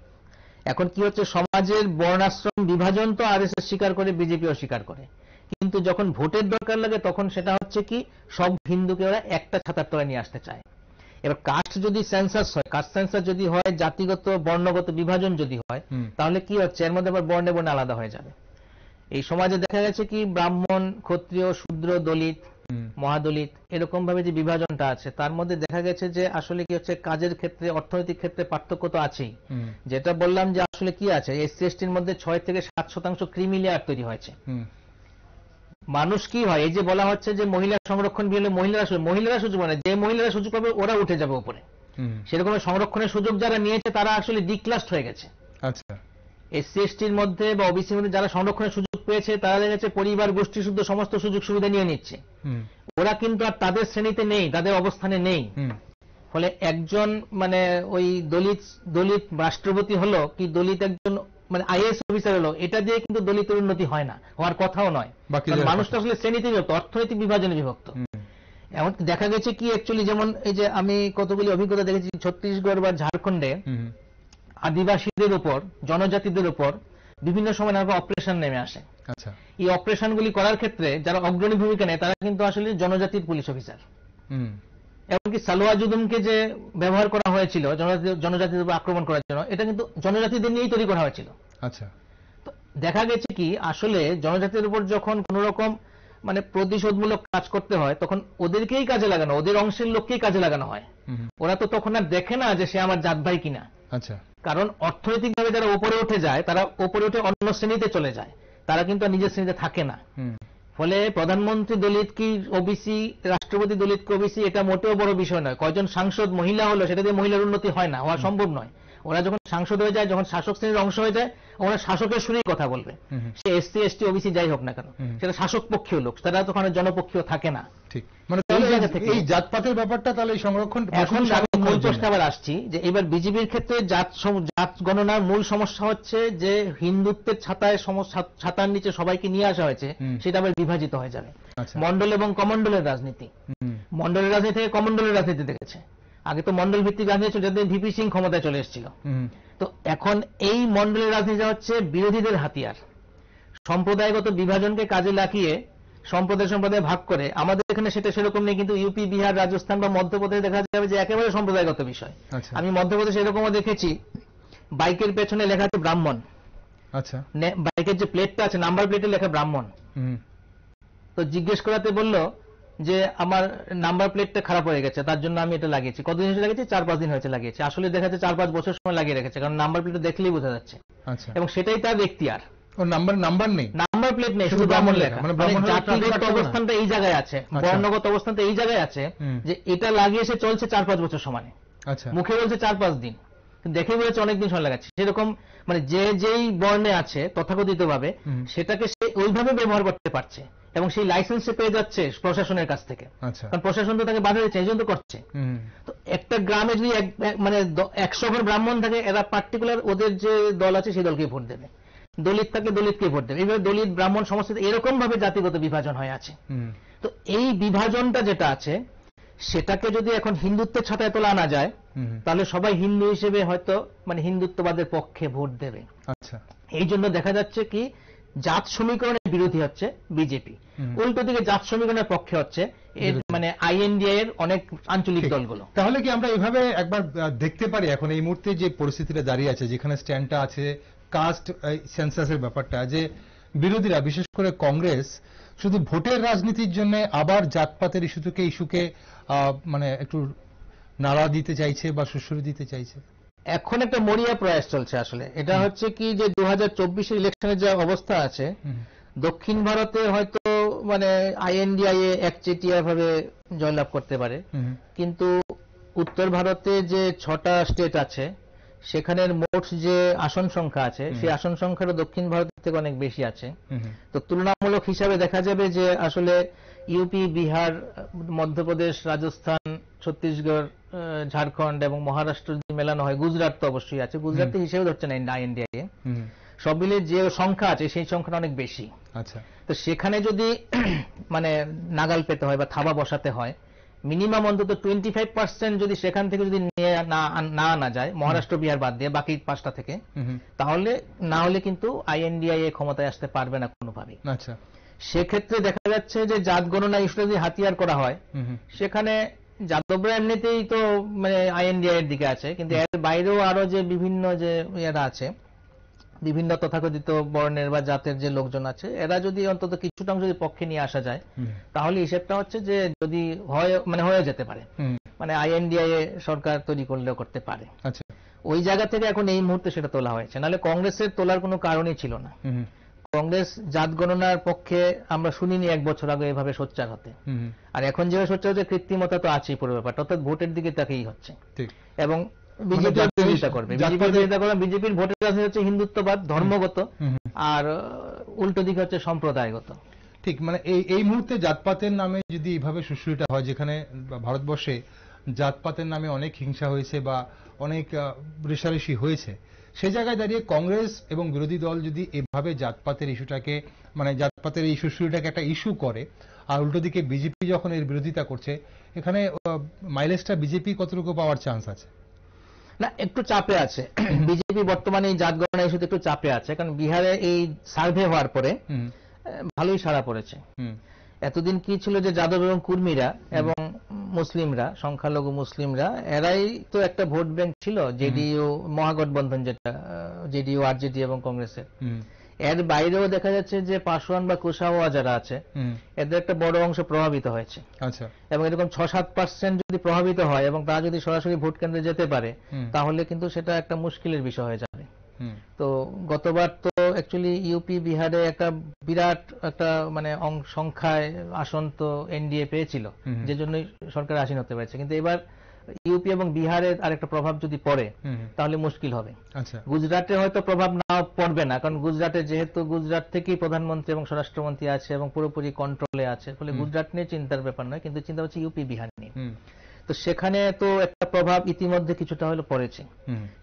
এখন কি হচ্ছে সমাজের বর্ণাশ্রম বিভাজন তো আরএসএস স্বীকার করে বিজেপিও স্বীকার করে। কিন্তু যখন ভোটের দরকার লাগে তখন সেটা হচ্ছে কি সব হিন্দুকে ওরা একটা ছাতার তলায় নিয়ে আসতে চায়। এবার কাস্ট যদি সেন্সাস হয় কাস্ট সেন্সাস যদি হয় জাতিগত বর্ণগত বিভাজন যদি হয় তাহলে কি হচ্ছে এর মধ্যে আবার বর্ণে বর্ণে আলাদা হয়ে যাবে। এই সমাজে দেখা গেছে কি ব্রাহ্মণ ক্ষত্রিয় শূদ্র দলিত মহাদলিত এরকম ভাবে যে বিভাজনটা আছে তার মধ্যে দেখা গেছে যে আসলে কি হচ্ছে কাজের ক্ষেত্রে অর্থনৈতিক ক্ষেত্রে পার্থক্য তো আছেই। যেটা বললাম যে আসলে কি আছে এসসি এসটির মধ্যে ছয় থেকে সাত শতাংশ ক্রিমি লেয়ার তৈরি হয়েছে। মানুষ কি হয় এই যে বলা হচ্ছে যে মহিলা সংরক্ষণ বিল হলে মহিলারা মহিলারা সুযোগ মানে যে মহিলারা সুযোগ পাবে ওরা উঠে যাবে উপরে। সেরকম সংরক্ষণের সুযোগ যারা নিয়েছে তারা আসলে ডিক্লাস্ট হয়ে গেছে। আচ্ছা। এসসি এসটির মধ্যে বা ওবিসির মধ্যে যারা সংরক্ষণের সুযোগ পেয়েছে তারা দেখা গেছে পরিবার গোষ্ঠী শুদ্ধ সমস্ত সুযোগ সুবিধা নিয়ে নিচ্ছে। ওরা কিন্তু আর তাদের শ্রেণীতে নেই তাদের অবস্থানে নেই। ফলে একজন মানে ওই দলিত দলিত রাষ্ট্রপতি হলো কি দলিত একজন মানে আইএস অফিসার হলো এটা দিয়ে কিন্তু দলিতের উন্নতি হয় না হওয়ার কথাও নয়। মানুষটা আসলে শ্রেণীতে বিভক্ত অর্থনৈতিক বিভাজনে বিভক্ত। এমন দেখা গেছে কি অ্যাকচুয়ালি যেমন এই যে আমি কতগুলি অভিজ্ঞতা দেখেছি ছত্তিশগড় বা ঝাড়খণ্ডে আদিবাসীদের উপর জনজাতিদের উপর বিভিন্ন সময় নানা অপারেশন নেমে আসে। আচ্ছা। এই অপারেশনগুলি করার ক্ষেত্রে যারা অগ্রণী ভূমিকা নেয় তারা কিন্তু আসলে জনজাতির পুলিশ অফিসার এমনকি সালোয়া জুদুমকে যে ব্যবহার করা হয়েছিল জনজাতি- জনজাতিদের উপর আক্রমণ করার জন্য এটা কিন্তু জনজাতিদের নিয়েই তৈরি করা হয়েছিল। আচ্ছা। তো দেখা গেছে কি আসলে জনজাতির উপর যখন কোন রকম মানে প্রতিশোধমূলক কাজ করতে হয় তখন ওদেরকেই কাজে লাগানো ওদের অংশের লোককেই কাজে লাগানো হয়। ওরা তো তখন আর দেখে না যে সে আমার জাত ভাই কিনা। আচ্ছা। কারণ অর্থনৈতিকভাবে যারা উপরে উঠে যায় তারা উপরে উঠে অন্য শ্রেণীতে চলে যায়। তারা কিন্তু নিজের শ্রেণীতে থাকে না। ফলে প্রধানমন্ত্রী দলিত কি ওবিসি রাষ্ট্রপতি দলিত কি ওবিসি এটা মোটেও বড় বিষয় নয়। কয়জন সাংসদ মহিলা হলো সেটা দিয়ে মহিলার উন্নতি হয় না হওয়া সম্ভব নয়। ওরা যখন সাংসদ হয়ে যায় যখন শাসক শ্রেণির অংশ হয়ে যায় ওরা শাসকের সুরেই কথা বলবে। সে এসসি এসটি ওবিসি যাই হোক না কেন সেটা শাসক পক্ষীয় লোক তারা তো আর জনপক্ষীয় থাকে না। ঠিক। মানে এই জাতপাতের ব্যাপারটা তাহলে সংরক্ষণ এখন আমি মূল প্রশ্নে আবার আসছি যে এবার বিজেপির ক্ষেত্রে জাত জাত গণনার মূল সমস্যা হচ্ছে যে হিন্দুত্বের ছাতায় ছাতার নিচে সবাইকে নিয়ে আসা হয়েছে সেটা আবার বিভাজিত হয়ে যাবে। আচ্ছা। মন্ডল এবং কমন্ডলের রাজনীতি। মন্ডলের রাজনীতি থেকে কমন্ডলের রাজনীতি দেখেছে। আগে তো মন্ডল ভিত্তিক রাজনীতি ছিল যাতে ভিপি সিং ক্ষমতায় চলে এসেছিল। তো এখন এই মন্ডলের রাজনীতি হচ্ছে বিরোধীদের হাতিয়ার। সম্প্রদায়গত বিভাজনকে কাজে লাগিয়ে সম্প্রদায় সম্প্রদায় ভাগ করে। আমাদের এখানে সেটা সেরকম নেই কিন্তু ইউপি বিহার রাজস্থান বা মধ্যপ্রদেশে দেখা যাবে যে একেবারে সম্প্রদায়গত বিষয়। আচ্ছা। আমি মধ্যপ্রদেশে এরকমও দেখেছি বাইকের পেছনে লেখা আছে ব্রাহ্মণ। আচ্ছা। বাইকের যে প্লেটটা আছে নাম্বার প্লেটে লেখা ব্রাহ্মণ। তো জিজ্ঞেস করাতে বলল যে আমার নাম্বার প্লেটটা খারাপ হয়ে গেছে তার জন্য আমি এটা লাগিয়েছি। কতদিন হয়েছে লাগিয়েছি? চার পাঁচ দিন হয়েছে লাগিয়েছি। আসলে দেখা যাচ্ছে চার পাঁচ বছর সময় লাগিয়ে রেখেছে কারণ নাম্বার প্লেটে দেখলেই বোঝা যাচ্ছে। আচ্ছা। এবং সেটাই তার এখতিয়ার। ওর নাম্বার নাম্বার নেই? প্লেট নেই শুধু ব্রাহ্মণ লেখা। মানে মানে জাতিগত। অবস্থানটা এই জায়গায় আছে আচ্ছা। বর্ণগত অবস্থানটা এই জায়গায় আছে যে এটা লাগিয়ে সে চলছে চার পাঁচ বছর সমানে। আচ্ছা। মুখে বলছে চার পাঁচ দিন। দেখে বলেছে অনেকদিন সময় লাগাচ্ছে। সেরকম মানে যে যেই বর্ণে আছে তথাকথিত ভাবে সেটাকে সে ওইভাবে ব্যবহার করতে পারছে। এবং সেই লাইসেন্স সে পেয়ে যাচ্ছে প্রশাসনের কাছ থেকে। আচ্ছা। কারণ প্রশাসন তো তাকে বাধা দিচ্ছে এই জন্য করছে। তো একটা গ্রামে যদি মানে একশো ঘর ব্রাহ্মণ থাকে এরা পার্টিকুলার ওদের যে দল আছে সেই দলকে ভোট দেবে। দলিত থাকলে দলিতকে ভোট দেবে। এইভাবে দলিত ব্রাহ্মণ সমস্ত এরকম ভাবে জাতিগত বিভাজন হয়ে আছে। তো এই বিভাজনটা যেটা আছে সেটাকে যদি এখন হিন্দুত্বের ছাতায় তোলা আনা যায় তাহলে সবাই হিন্দু হিসেবে হয়তো মানে হিন্দুত্ববাদের পক্ষে ভোট দেবে। আচ্ছা। এই জন্য দেখা যাচ্ছে কি জাত সমীকরণের বিরোধী হচ্ছে বিজেপি। উল্টো দিকে জাত সমীকরণের পক্ষে হচ্ছে এর। মানে আইএনডিআই এর অনেক আঞ্চলিক দলগুলো। তাহলে কি আমরা এভাবে একবার দেখতে পারি এখন এই মুহূর্তে যে পরিস্থিতিটা দাঁড়িয়ে আছে যেখানে স্ট্যান্ডটা আছে কাস্ট সেন্সাসের ব্যাপারটা যে বিরোধীরা বিশেষ করে কংগ্রেস শুধু ভোটের রাজনীতির জন্য আবার জাতপাতের ইস্যুকে ইস্যুকে মানে একটু নাড়া দিতে চাইছে বা সুশ্রী দিতে চাইছে। এখন একটা মরিয়া প্রয়াস চলছে আসলে। এটা হচ্ছে কি যে দু হাজার ইলেকশনের যে অবস্থা আছে দক্ষিণ ভারতে হয়তো মানে আইএনডিআইএ একচেটিয়া ভাবে জয়লাভ করতে পারে। কিন্তু উত্তর ভারতে যে ছটা স্টেট আছে সেখানের মোট যে আসন সংখ্যা আছে সেই আসন সংখ্যাটা দক্ষিণ ভারতের থেকে অনেক বেশি আছে। তো তুলনামূলক হিসাবে দেখা যাবে যে আসলে ইউপি বিহার মধ্যপ্রদেশ রাজস্থান ছত্তিশগড় ঝাড়খণ্ড এবং মহারাষ্ট্র যদি মেলানো হয় গুজরাট তো অবশ্যই আছে। গুজরাটে হিসেবে ধরছে না হুম, সব মিলে যে সংখ্যা আছে সেই সংখ্যাটা অনেক বেশি। আচ্ছা। তো সেখানে যদি মানে নাগাল পেতে হয় বা থাবা বসাতে হয় মিনিমাম অন্তত টোয়েন্টি ফাইভ পার্সেন্ট যদি সেখান থেকে যদি নিয়ে না আনা যায় মহারাষ্ট্র বিহার বাদ দিয়ে বাকি পাঁচটা থেকে তাহলে না হলে কিন্তু আইএনডিআই ক্ষমতায় আসতে পারবে না কোনোভাবেই। আচ্ছা। সেক্ষেত্রে দেখা যাচ্ছে যে জাত গণনা ইস্যুটা যদি হাতিয়ার করা হয় সেখানে যাদবরা এমনিতেই তো মানে আইএনডিআই এর দিকে আছে কিন্তু এর বাইরেও আরও যে বিভিন্ন যে ইয়েরা আছে বিভিন্ন তথাকথিত বর্ণের বা জাতের যে লোকজন আছে এরা যদি অন্তত কিছুটা যদি পক্ষে নিয়ে আসা যায় তাহলে হিসেবটা হচ্ছে যে যদি হয় মানে হয়ে যেতে পারে। মানে আইএনডিআই সরকার তৈরি করলেও করতে পারে। আচ্ছা। ওই জায়গা থেকে এখন এই মুহূর্তে সেটা তোলা হয়েছে। নাহলে কংগ্রেসের তোলার কোনো কারণই ছিল না। কংগ্রেস জাত গণনার পক্ষে আমরা শুনিনি এক বছর আগে এভাবে সোচ্চার হতে। আর এখন যেভাবে সোচ্চার হচ্ছে কৃত্রিমতা তো আছেই পুরো ব্যাপারটা অর্থাৎ ভোটের দিকে তাকেই হচ্ছে। ঠিক। এবং করবে। করবে বিজেপির ভোটের রাজনীতি হচ্ছে হিন্দুত্ববাদ ধর্মগত। আর উল্টো দিকে হচ্ছে সম্প্রদায়গত। ঠিক মানে এই এই মুহূর্তে জাতপাতের নামে যদি এইভাবে সুশ্রীটা হয় যেখানে ভারতবর্ষে জাতপাতের নামে অনেক হিংসা হয়েছে বা অনেক রেষারেষি হয়েছে সেই জায়গায় দাঁড়িয়ে কংগ্রেস এবং বিরোধী দল যদি এভাবে জাতপাতের ইস্যুটাকে মানে জাতপাতের এই সুশ্রীটাকে একটা ইস্যু করে আর উল্টো দিকে বিজেপি যখন এর বিরোধিতা করছে এখানে মাইলেজটা বিজেপি কতটুকু পাওয়ার চান্স আছে? না একটু চাপে আছে। বিজেপি বর্তমানে এই জাত গণনা ইস্যুতে একটু চাপে আছে কারণ বিহারে এই সার্ভে হওয়ার পরে ভালোই সারা পড়েছে। এতদিন কি ছিল যে যাদব এবং কুর্মীরা এবং মুসলিমরা সংখ্যালঘু মুসলিমরা এরাই তো একটা ভোট ব্যাংক ছিল জেডিইউ মহাগঠবন্ধন যেটা জেডিইউ আরজেডি এবং কংগ্রেসের। এর বাইরেও দেখা যাচ্ছে যে পাসওয়ান বা কুশাওয়া যারা আছে এদের একটা বড় অংশ প্রভাবিত হয়েছে। আচ্ছা। এবং এরকম ছ সাত পার্সেন্ট যদি প্রভাবিত হয় এবং তারা যদি সরাসরি ভোট কেন্দ্রে যেতে পারে তাহলে কিন্তু সেটা একটা মুশকিলের বিষয় হয়ে যাবে। তো গতবার তো অ্যাকচুয়ালি ইউপি বিহারে একটা বিরাট একটা মানে সংখ্যায় আসন তো এনডিএ পেয়েছিল যে জন্যই সরকার আসীন হতে পেরেছে। কিন্তু এবার ইউপি এবং বিহারের আরেকটা প্রভাব যদি পড়ে তাহলে মুশকিল হবে। আচ্ছা। গুজরাটে হয়তো প্রভাব না পড়বে না কারণ গুজরাটে যেহেতু গুজরাট থেকেই প্রধানমন্ত্রী এবং স্বরাষ্ট্রমন্ত্রী আছে এবং পুরোপুরি কন্ট্রোলে আছে ফলে গুজরাট নিয়ে চিন্তার ব্যাপার নয় কিন্তু চিন্তা হচ্ছে ইউপি বিহার নিয়ে। তো সেখানে তো একটা প্রভাব ইতিমধ্যে কিছুটা হলে পড়েছে।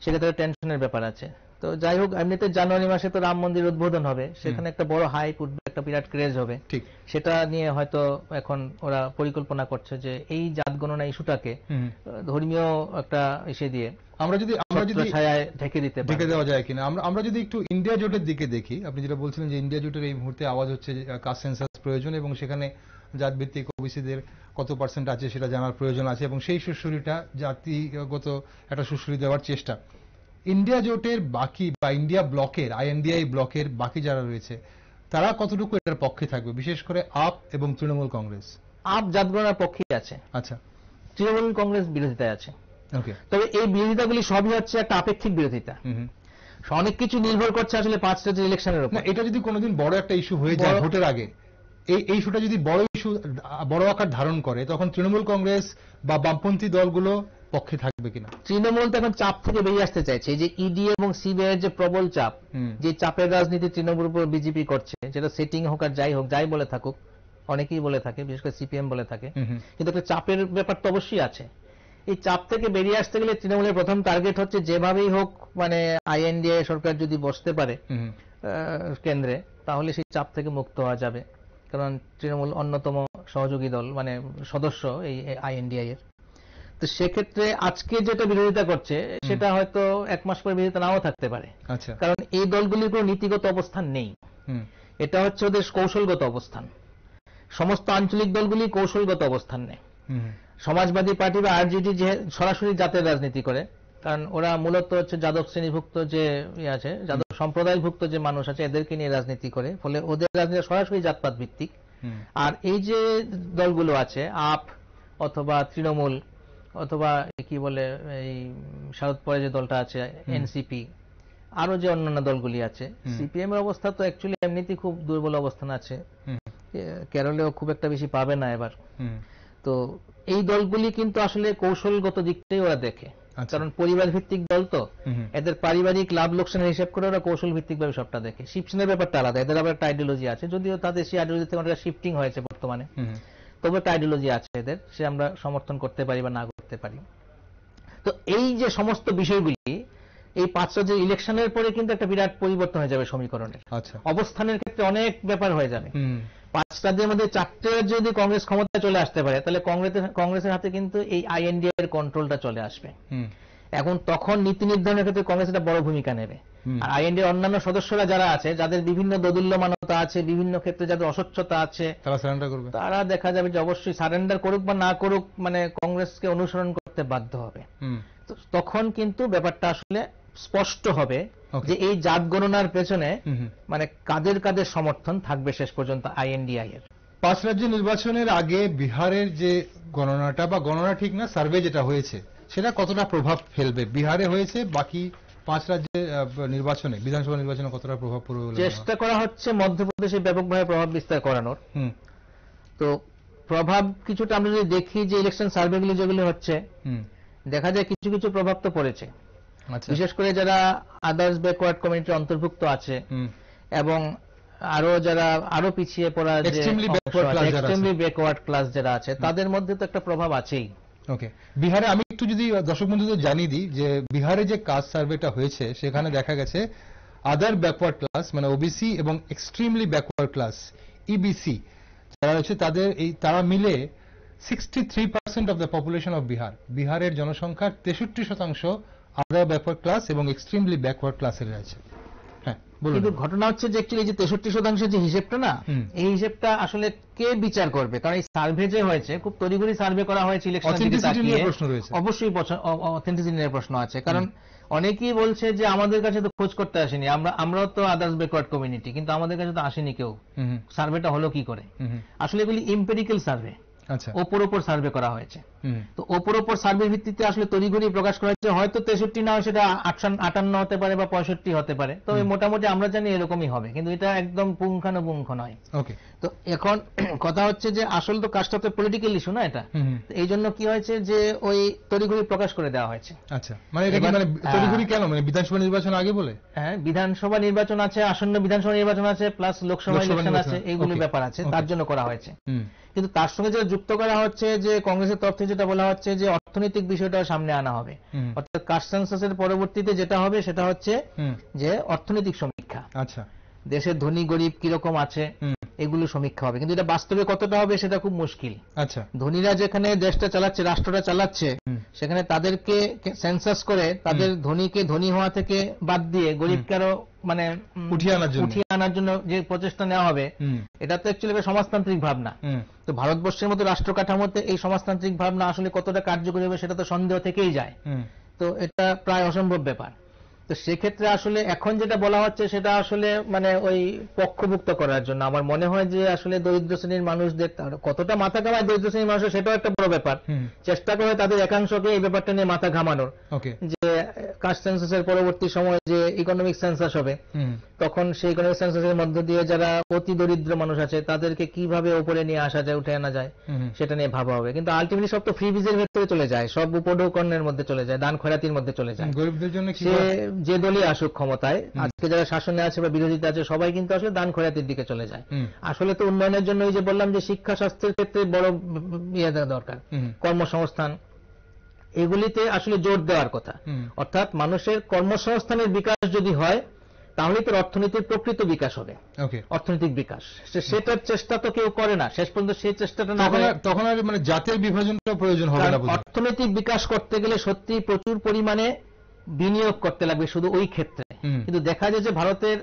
সেক্ষেত্রে টেনশনের ব্যাপার আছে। তো যাই হোক এমনিতে জানুয়ারি মাসে তো রাম মন্দির উদ্বোধন হবে। সেখানে একটা বড় হাইপ উঠবে একটা বিরাট ক্রেজ হবে। ঠিক। সেটা নিয়ে হয়তো এখন ওরা পরিকল্পনা করছে যে এই জাত গণনা ইস্যুটাকে ধর্মীয় একটা ইসে দিয়ে আমরা যদি আমরা যদি ছায়ায় ঢেকে দিতে ঢেকে দেওয়া যায় কিনা। আমরা আমরা যদি একটু ইন্ডিয়া জোটের দিকে দেখি আপনি যেটা বলছিলেন যে ইন্ডিয়া জোটের এই মুহূর্তে আওয়াজ হচ্ছে কাস্ট সেন্সাস প্রয়োজন এবং সেখানে জাতভিত্তিক ওবিসিদের কত পার্সেন্ট আছে সেটা জানার প্রয়োজন আছে এবং সেই সুশ্রীটা জাতিগত একটা সুশ্রী দেওয়ার চেষ্টা। ইন্ডিয়া জোটের বাকি বা ইন্ডিয়া ব্লকের আইএনডিআই ব্লকের বাকি যারা রয়েছে তারা কতটুকু এটার পক্ষে থাকবে? বিশেষ করে আপ এবং তৃণমূল কংগ্রেস। আপ জাত গণনার পক্ষেই আছে। আচ্ছা। তৃণমূল কংগ্রেস বিরোধিতায় আছে। তবে এই বিরোধিতাগুলি সবই হচ্ছে একটা আপেক্ষিক বিরোধিতা। অনেক কিছু নির্ভর করছে আসলে পাঁচটা যে ইলেকশনের উপর এটা যদি কোনোদিন বড় একটা ইস্যু হয়ে যায় ভোটের আগে এই ইস্যুটা যদি বড় ইস্যু বড় আকার ধারণ করে তখন তৃণমূল কংগ্রেস বা বামপন্থী দলগুলো পক্ষে থাকবে কিনা। তৃণমূল তো এখন চাপ থেকে বেরিয়ে আসতে চাইছে। এই যে ইডি এবং সিবিআই এর যে প্রবল চাপ যে চাপের রাজনীতি তৃণমূল উপর বিজেপি করছে যেটা সেটিং হোক আর যাই হোক যাই বলে থাকুক অনেকেই বলে থাকে বিশেষ করে সিপিএম বলে থাকে। কিন্তু একটা চাপের ব্যাপার তো অবশ্যই আছে। এই চাপ থেকে বেরিয়ে আসতে গেলে তৃণমূলের প্রথম টার্গেট হচ্ছে যেভাবেই হোক মানে আইএনডিএ সরকার যদি বসতে পারে কেন্দ্রে তাহলে সেই চাপ থেকে মুক্ত হওয়া যাবে। কারণ তৃণমূল অন্যতম সহযোগী দল মানে সদস্য এই আইএনডিআই এর। তো সেক্ষেত্রে আজকে যেটা বিরোধিতা করছে সেটা হয়তো এক মাস পরে বিরোধিতা নাও থাকতে পারে। আচ্ছা। কারণ এই দলগুলির কোনো নীতিগত অবস্থান নেই। এটা হচ্ছে ওদের কৌশলগত অবস্থান। সমস্ত আঞ্চলিক দলগুলি কৌশলগত অবস্থান নেয়। সমাজবাদী পার্টি বা আরজেডি যে সরাসরি জাতের রাজনীতি করে কারণ ওরা মূলত হচ্ছে যাদব শ্রেণীভুক্ত যে ইয়ে আছে যাদব সম্প্রদায়ভুক্ত যে মানুষ আছে এদেরকে নিয়ে রাজনীতি করে ফলে ওদের রাজনীতি সরাসরি জাতপাত ভিত্তিক। আর এই যে দলগুলো আছে আপ অথবা তৃণমূল অথবা কি বলে এই শারদ পরে যে দলটা আছে এনসিপি আরও যে অন্যান্য দলগুলি আছে সিপিএম এর অবস্থা তো অ্যাকচুয়ালি এমনিতেই খুব দুর্বল অবস্থান আছে। কেরলেও খুব একটা বেশি পাবে না এবার। তো এই দলগুলি কিন্তু আসলে কৌশলগত দিকটাই ওরা দেখে। আচ্ছা। কারণ পরিবার ভিত্তিক দল তো। এদের পারিবারিক লাভ লোকসানের হিসাব করে ওরা কৌশল ভিত্তিক ভাবে সবটা দেখে। শিবসেনের ব্যাপারটা আলাদা এদের আবার একটা আইডিওলজি আছে যদিও তাদের সেই আইডিওলজি থেকে অনেকটা শিফটিং হয়েছে বর্তমানে। তবে একটা আইডিওলজি আছে এদের সে আমরা সমর্থন করতে পারি বা না করতে পারি। তো এই যে সমস্ত বিষয়গুলি এই পাঁচ রাজ্যের ইলেকশনের পরে কিন্তু একটা বিরাট পরিবর্তন হয়ে যাবে সমীকরণের। আচ্ছা। অবস্থানের ক্ষেত্রে অনেক ব্যাপার হয়ে যাবে। পাঁচ রাজ্যের মধ্যে চারটে রাজ্য যদি কংগ্রেস ক্ষমতায় চলে আসতে পারে তাহলে কংগ্রেসের কংগ্রেসের হাতে কিন্তু এই আইএনডিএ এর কন্ট্রোলটা চলে আসবে। হুম। এখন তখন নীতি নির্ধারণের ক্ষেত্রে কংগ্রেস একটা বড় ভূমিকা নেবে। আর আইএনডি অন্যান্য সদস্যরা যারা আছে যাদের বিভিন্ন দোদুল্যমানতা আছে বিভিন্ন ক্ষেত্রে যাদের অস্বচ্ছতা আছে তারা সারেন্ডার করবে। তারা দেখা যাবে যে অবশ্যই সারেন্ডার করুক বা না করুক মানে কংগ্রেসকে অনুসরণ করতে বাধ্য হবে। তখন কিন্তু ব্যাপারটা আসলে স্পষ্ট হবে যে এই জাত গণনার পেছনে। মানে কাদের কাদের সমর্থন থাকবে শেষ পর্যন্ত আইএনডিআই এর পাঁচ রাজ্য নির্বাচনের আগে বিহারের যে গণনাটা বা গণনা ঠিক না সার্ভে যেটা হয়েছে সেটা কতটা প্রভাব ফেলবে? বিহারে হয়েছে বাকি পাঁচ রাজ্যের নির্বাচনে বিধানসভা নির্বাচনে কতটা প্রভাব পড়বে? চেষ্টা করা হচ্ছে মধ্যপ্রদেশে ব্যাপকভাবে প্রভাব বিস্তার করানোর। তো প্রভাব কিছুটা আমরা যদি দেখি যে ইলেকশন সার্ভেগুলি যেগুলি হচ্ছে দেখা যায় কিছু কিছু প্রভাব তো পড়েছে। আচ্ছা। বিশেষ করে যারা আদার্স ব্যাকওয়ার্ড কমিউনিটির অন্তর্ভুক্ত আছে এবং আরও যারা আরও পিছিয়ে পড়া যে ব্যাকওয়ার্ড ক্লাস যারা আছে। তাদের মধ্যে তো একটা প্রভাব আছেই। ওকে বিহারে আমি একটু যদি দর্শক বন্ধুদের জানিয়ে দিই যে, বিহারে যে কাস্ট সার্ভেটা হয়েছে, সেখানে দেখা গেছে আদার ব্যাকওয়ার্ড ক্লাস মানে ওবিসি এবং এক্সট্রিমলি ব্যাকওয়ার্ড ক্লাস ইবিসি যারা রয়েছে তাদের এই, তারা মিলে sixty three percent of the population of Bihar বিহারের জনসংখ্যার তেষট্টি শতাংশ আদার ব্যাকওয়ার্ড ক্লাস এবং এক্সট্রিমলি ব্যাকওয়ার্ড ক্লাসের রয়েছে। কিন্তু ঘটনা হচ্ছে যে অ্যাকচুয়ালি যে তেষট্টি শতাংশের যে হিসেবটা না এই হিসেবটা আসলে কে বিচার করবে? কারণ এই সার্ভে যে হয়েছে খুব তড়িঘড়ি সার্ভে করা হয়েছে ইলেকশন। অবশ্যই অথেন্টিসিটি নিয়ে প্রশ্ন আছে। কারণ অনেকেই বলছে যে আমাদের কাছে তো খোঁজ করতে আসেনি। আমরা আমরাও তো আদার্স ব্যাকওয়ার্ড কমিউনিটি কিন্তু আমাদের কাছে তো আসেনি কেউ। সার্ভেটা হলো কি করে? আসলে এগুলি ইম্পেরিক্যাল সার্ভে আচ্ছা। ওপর ওপর সার্ভে করা হয়েছে। তো ওপর ওপর সার্ভের ভিত্তিতে আসলে তড়িঘড়ি প্রকাশ করা হচ্ছে হয়তো তেষট্টি না হয় সেটা আটান্ন- হতে পারে বা পঁয়ষট্টি হতে পারে। তবে মোটামুটি আমরা জানি এরকমই হবে। কিন্তু এটা একদম পুঙ্খানুপুঙ্খ নয়। তো এখন কথা হচ্ছে যে আসল তো কাজটা তো পলিটিক্যাল ইস্যু না এটা? এই জন্য কি হয়েছে যে ওই তড়িঘড়ি প্রকাশ করে দেওয়া হয়েছে। আচ্ছা। মানে মানে তড়িঘড়ি কেন? মানে বিধানসভা নির্বাচন আগে বলে? হ্যাঁ বিধানসভা নির্বাচন আছে আসন্ন বিধানসভা নির্বাচন আছে প্লাস লোকসভা ইলেকশন নির্বাচন, আছে এইগুলো ব্যাপার আছে তার জন্য করা হয়েছে। হুম। কিন্তু তার সঙ্গে যেটা যুক্ত করা হচ্ছে যে কংগ্রেসের তরফ থেকে যেটা বলা হচ্ছে যে অর্থনৈতিক বিষয়টা সামনে আনা হবে। অর্থাৎ কাস্ট সেন্সাসের পরবর্তীতে যেটা হবে সেটা হচ্ছে যে অর্থনৈতিক সমীক্ষা। আচ্ছা। দেশের ধনী গরিব কীরকম আছে? এগুলো সমীক্ষা হবে। কিন্তু এটা বাস্তবে কতটা হবে সেটা খুব মুশকিল। আচ্ছা। ধনীরা যেখানে দেশটা চালাচ্ছে রাষ্ট্রটা চালাচ্ছে সেখানে তাদেরকে সেন্সাস করে তাদের ধনীকে ধনী হওয়া থেকে বাদ দিয়ে গরিবকে আরও মানে উঠিয়ে আনার জন্য। উঠিয়ে আনার জন্য যে প্রচেষ্টা নেওয়া হবে এটা তো অ্যাকচুয়ালি সমাজতান্ত্রিক ভাবনা। তো ভারতবর্ষের মতো রাষ্ট্র কাঠামোতে এই সমাজতান্ত্রিক ভাবনা আসলে কতটা কার্যকরী হবে সেটা তো সন্দেহ থেকেই যায়। তো এটা প্রায় অসম্ভব ব্যাপার। তো সেক্ষেত্রে আসলে এখন যেটা বলা হচ্ছে সেটা আসলে মানে ওই পক্ষভুক্ত করার জন্য। আমার মনে হয় যে আসলে দরিদ্র শ্রেণির মানুষদের তার- কতটা মাথা ঘামায় দরিদ্র শ্রেণির মানুষের সেটাও একটা বড় ব্যাপার। চেষ্টা করে তাদের একাংশকে এই ব্যাপারটা নিয়ে মাথা ঘামানোর। যে কাস্ট সেন্সাসের পরবর্তী সময়ে যে ইকোনমিক সেন্সাস হবে তখন সেই ইকোনমিক সেন্সাসের মধ্য দিয়ে যারা অতি দরিদ্র মানুষ আছে তাদেরকে কীভাবে উপরে নিয়ে আসা যায় উঠে আনা যায় সেটা নিয়ে ভাবা হবে। কিন্তু আলটিমেটলি সব তো ফ্রি বিজের ভেতরে চলে যায় সব উপঢৌকনের মধ্যে চলে যায় দান খয়রাতির মধ্যে চলে যায়। গরিবদের জন্য যে দলই আসুক ক্ষমতায় আজকে যারা শাসনে আছে বা বিরোধীতে আছে সবাই কিন্তু আসলে দান খয়রাতির দিকে চলে যায়। আসলে তো উন্নয়নের জন্য ওই যে বললাম যে শিক্ষা স্বাস্থ্যের ক্ষেত্রে বড় ইয়ে দেওয়া দরকার। কর্মসংস্থান এগুলিতে আসলে জোর দেওয়ার কথা। অর্থাৎ মানুষের কর্মসংস্থানের বিকাশ যদি হয় তাহলে তো অর্থনীতির প্রকৃত বিকাশ হবে। অর্থনৈতিক বিকাশ। সেটার চেষ্টা তো কেউ করে না। শেষ পর্যন্ত সেই চেষ্টাটা না তখন করে আর তখন মানে জাতের বিভাজনটা প্রয়োজন হবে না অর্থনৈতিক বিকাশ করতে গেলে সত্যি প্রচুর পরিমাণে বিনিয়োগ করতে লাগবে শুধু ওই ক্ষেত্রে। কিন্তু দেখা যায় যে ভারতের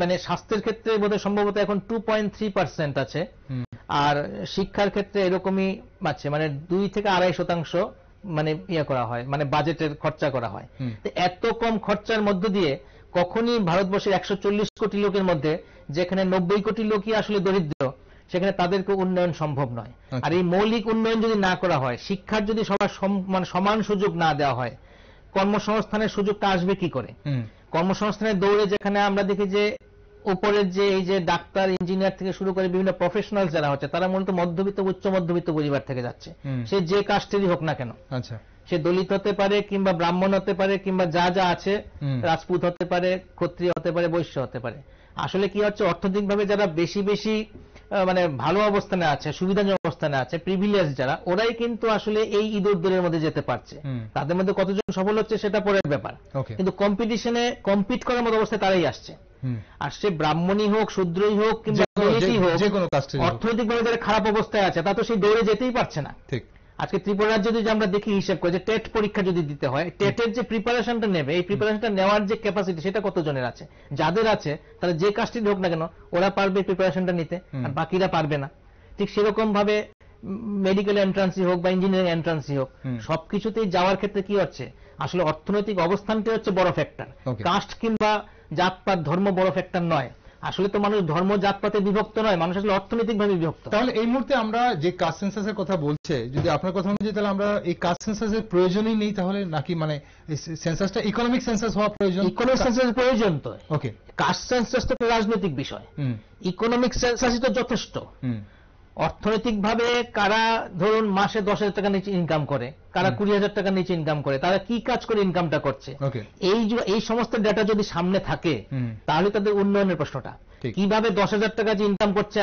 মানে স্বাস্থ্যের ক্ষেত্রে বোধহয় সম্ভবত এখন টু পয়েন্ট থ্রি পার্সেন্ট আছে। আর শিক্ষার ক্ষেত্রে এরকমই আছে মানে দুই থেকে আড়াই শতাংশ মানে ইয়ে করা হয় মানে বাজেটের খরচা করা হয়। তো এত কম খরচার মধ্য দিয়ে কখনই ভারতবর্ষের একশো চল্লিশ কোটি লোকের মধ্যে যেখানে নব্বই কোটি লোকই আসলে দরিদ্র সেখানে তাদেরকে উন্নয়ন সম্ভব নয়। আচ্ছা। আর এই মৌলিক উন্নয়ন যদি না করা হয় শিক্ষার যদি সবার মানে সমান সুযোগ না দেওয়া হয় কর্মসংস্থানের সুযোগটা আসবে কি করে? কর্মসংস্থানের দৌড়ে যেখানে আমরা দেখি যে উপরের যে এই যে ডাক্তার ইঞ্জিনিয়ার থেকে শুরু করে বিভিন্ন প্রফেশনাল যারা হচ্ছে তারা মূলত মধ্যবিত্ত উচ্চ মধ্যবিত্ত পরিবার থেকে যাচ্ছে। সে যে কাস্টেরই হোক না কেন। আচ্ছা। সে দলিত হতে পারে কিংবা ব্রাহ্মণ হতে পারে কিংবা যা যা আছে রাজপুত হতে পারে ক্ষত্রিয় হতে পারে বৈশ্য হতে পারে। আসলে কি হচ্ছে অর্থনৈতিকভাবে যারা বেশি বেশি মানে ভালো অবস্থানে আছে সুবিধাজনক অবস্থানে আছে প্রিভিলিয়াস যারা ওরাই কিন্তু আসলে এই ইঁদুর দূরের মধ্যে যেতে পারছে। তাদের মধ্যে কতজন সফল হচ্ছে সেটা পরের ব্যাপার। কিন্তু কম্পিটিশনে কম্পিট করার মতো অবস্থায় তারাই আসছে। আর সে ব্রাহ্মণী হোক শূদ্রই হোক কিংবা। অর্থনৈতিকভাবে যারা খারাপ অবস্থায় আছে তা তো সেই দৌড়ে যেতেই পারছে না। ঠিক। আজকে ত্রিপুরা রাজ্যে যদি আমরা দেখি হিসেব করে যে টেট পরীক্ষা যদি দিতে হয় টেটের যে প্রিপারেশনটা নেবে এই প্রিপারেশনটা নেওয়ার যে ক্যাপাসিটি সেটা কতজনের আছে? যাদের আছে তারা যে কাজটি হোক না কেন ওরা পারবে প্রিপারেশনটা নিতে আর বাকিরা পারবে না। ঠিক সেরকম ভাবে মেডিকেল এন্ট্রান্সই হোক বা ইঞ্জিনিয়ারিং এন্ট্রান্সই হোক। সবকিছুতেই যাওয়ার ক্ষেত্রে কি হচ্ছে? আসলে অর্থনৈতিক অবস্থানটাই হচ্ছে বড় ফ্যাক্টর কাস্ট কিংবা জাতপাত ধর্ম বড় ফ্যাক্টর নয়। আসলে তো মানুষ ধর্ম জাতপাতে বিভক্ত নয় মানুষ আসলে অর্থনৈতিকভাবে বিভক্ত। তাহলে এই মুহূর্তে আমরা যে কাস্ট সেন্সাসের কথা বলছে যদি আপনার কথা অনুযায়ী তাহলে আমরা এই কাস্ট সেন্সাসের প্রয়োজনই নেই তাহলে নাকি মানে সেন্সাসটা ইকোনমিক সেন্সাস হওয়া প্রয়োজন? ইকোনমিক সেন্সাসের প্রয়োজন তো। ওকে কাস্ট সেন্সাস তো রাজনৈতিক বিষয়। হুম। ইকোনমিক সেন্সাসই তো যথেষ্ট। হুম। অর্থনৈতিকভাবে কারা ধরুন মাসে দশ হাজার টাকা নিচে ইনকাম করে কারা কুড়ি হাজার টাকা নিচে ইনকাম করে তারা কি কাজ করে ইনকামটা করছে? এই যে- এই সমস্ত ডেটা যদি সামনে থাকে তাহলে তাদের উন্নয়নের প্রশ্নটা। কীভাবে দশ হাজার টাকা যে ইনকাম করছে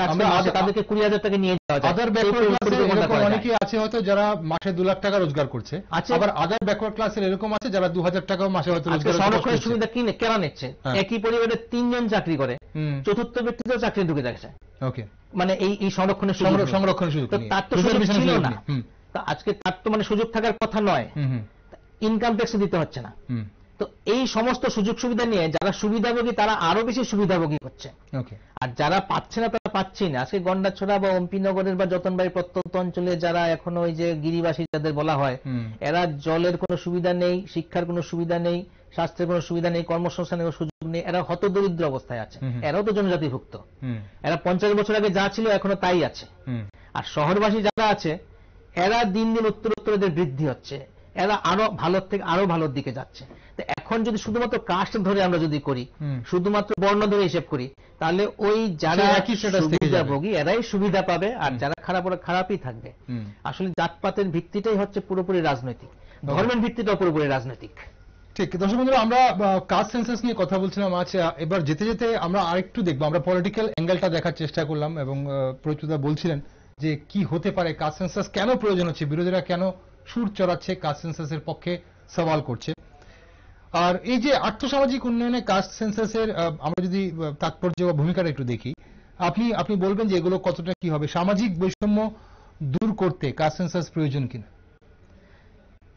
তাদেরকে কুড়ি হাজার টাকা নিয়ে আদার ব্যাকওয়ার্ড। অনেকেই আছে হয়তো যারা মাসে দু লাখ টাকা রোজগার করছে। আছে। আবার আদার ব্যাকওয়ার্ড ক্লাসের এরকম আছে যারা দু হাজার টাকাও মাসে হয়তো রোজগার সংরক্ষণের। সুবিধা কিনে কেনা নিচ্ছে? হ্যাঁ। একই পরিবারে তিনজন চাকরি করে। চতুর্থ ব্যক্তিতেও চাকরি ঢুকে যাচ্ছে ওকে মানে এই এই সংরক্ষণের সুযোগ সংরক্ষণের সুযোগ তার তো সুযোগ ছিল না। তো আজকে তার তো মানে সুযোগ থাকার কথা নয়। ইনকাম ট্যাক্স দিতে হচ্ছে না। তো এই সমস্ত সুযোগ সুবিধা নিয়ে যারা সুবিধাভোগী তারা আরও বেশি সুবিধাভোগী হচ্ছে। আর যারা পাচ্ছে না তারা পাচ্ছেই না। আজকে গন্ডাছড়া বা অম্পিনগরের বা যতনবাড়ি প্রত্যন্ত অঞ্চলে যারা এখনও ওই যে গিরিবাসী যাদের বলা হয় এরা জলের কোনো সুবিধা নেই শিক্ষার কোনো সুবিধা নেই স্বাস্থ্যের কোনো সুবিধা নেই কর্মসংস্থানের কোনো সুযোগ নেই এরা হতদরিদ্র অবস্থায় আছে। এরাও তো জনজাতিভুক্ত। এরা পঞ্চাশ বছর আগে যা ছিল এখনও তাই আছে। আর শহরবাসী যারা আছে এরা দিন দিন উত্তর উত্তর এদের বৃদ্ধি হচ্ছে। এরা আরও ভালোর থেকে আরও ভালোর দিকে যাচ্ছে। এখন যদি শুধুমাত্র কাস্ট ধরে আমরা যদি করি শুধুমাত্র বর্ণ ধরে হিসেব করি তাহলে ওই যারা। সুবিধাভোগী এরাই সুবিধা পাবে আর যারা খারাপ ওরা খারাপই থাকবে। আসলে জাতপাতের ভিত্তিটাই হচ্ছে পুরোপুরি রাজনৈতিক। ধর্মের ভিত্তিটাও পুরোপুরি রাজনৈতিক। ঠিক দর্শক বন্ধুরা আমরা কাস্ট সেন্সাস নিয়ে কথা বলছিলাম আজ এবার যেতে যেতে আমরা আরেকটু দেখব। আমরা পলিটিক্যাল অ্যাঙ্গেলটা দেখার চেষ্টা করলাম এবং প্রচুদা বলছিলেন যে কি হতে পারে কাস্ট সেন্সাস কেন প্রয়োজন হচ্ছে বিরোধীরা কেন সুর চড়াচ্ছে কাস্ট সেন্সাসের পক্ষে সওয়াল করছে। আর এই যে আর্থসামাজিক উন্নয়নে কাস্ট সেন্সাসের আমরা যদি তাৎপর্য বা ভূমিকাটা একটু দেখি আপনি আপনি বলবেন যে এগুলো কতটা কি হবে? সামাজিক বৈষম্য দূর করতে কাস্ট সেন্সাস প্রয়োজন কিনা?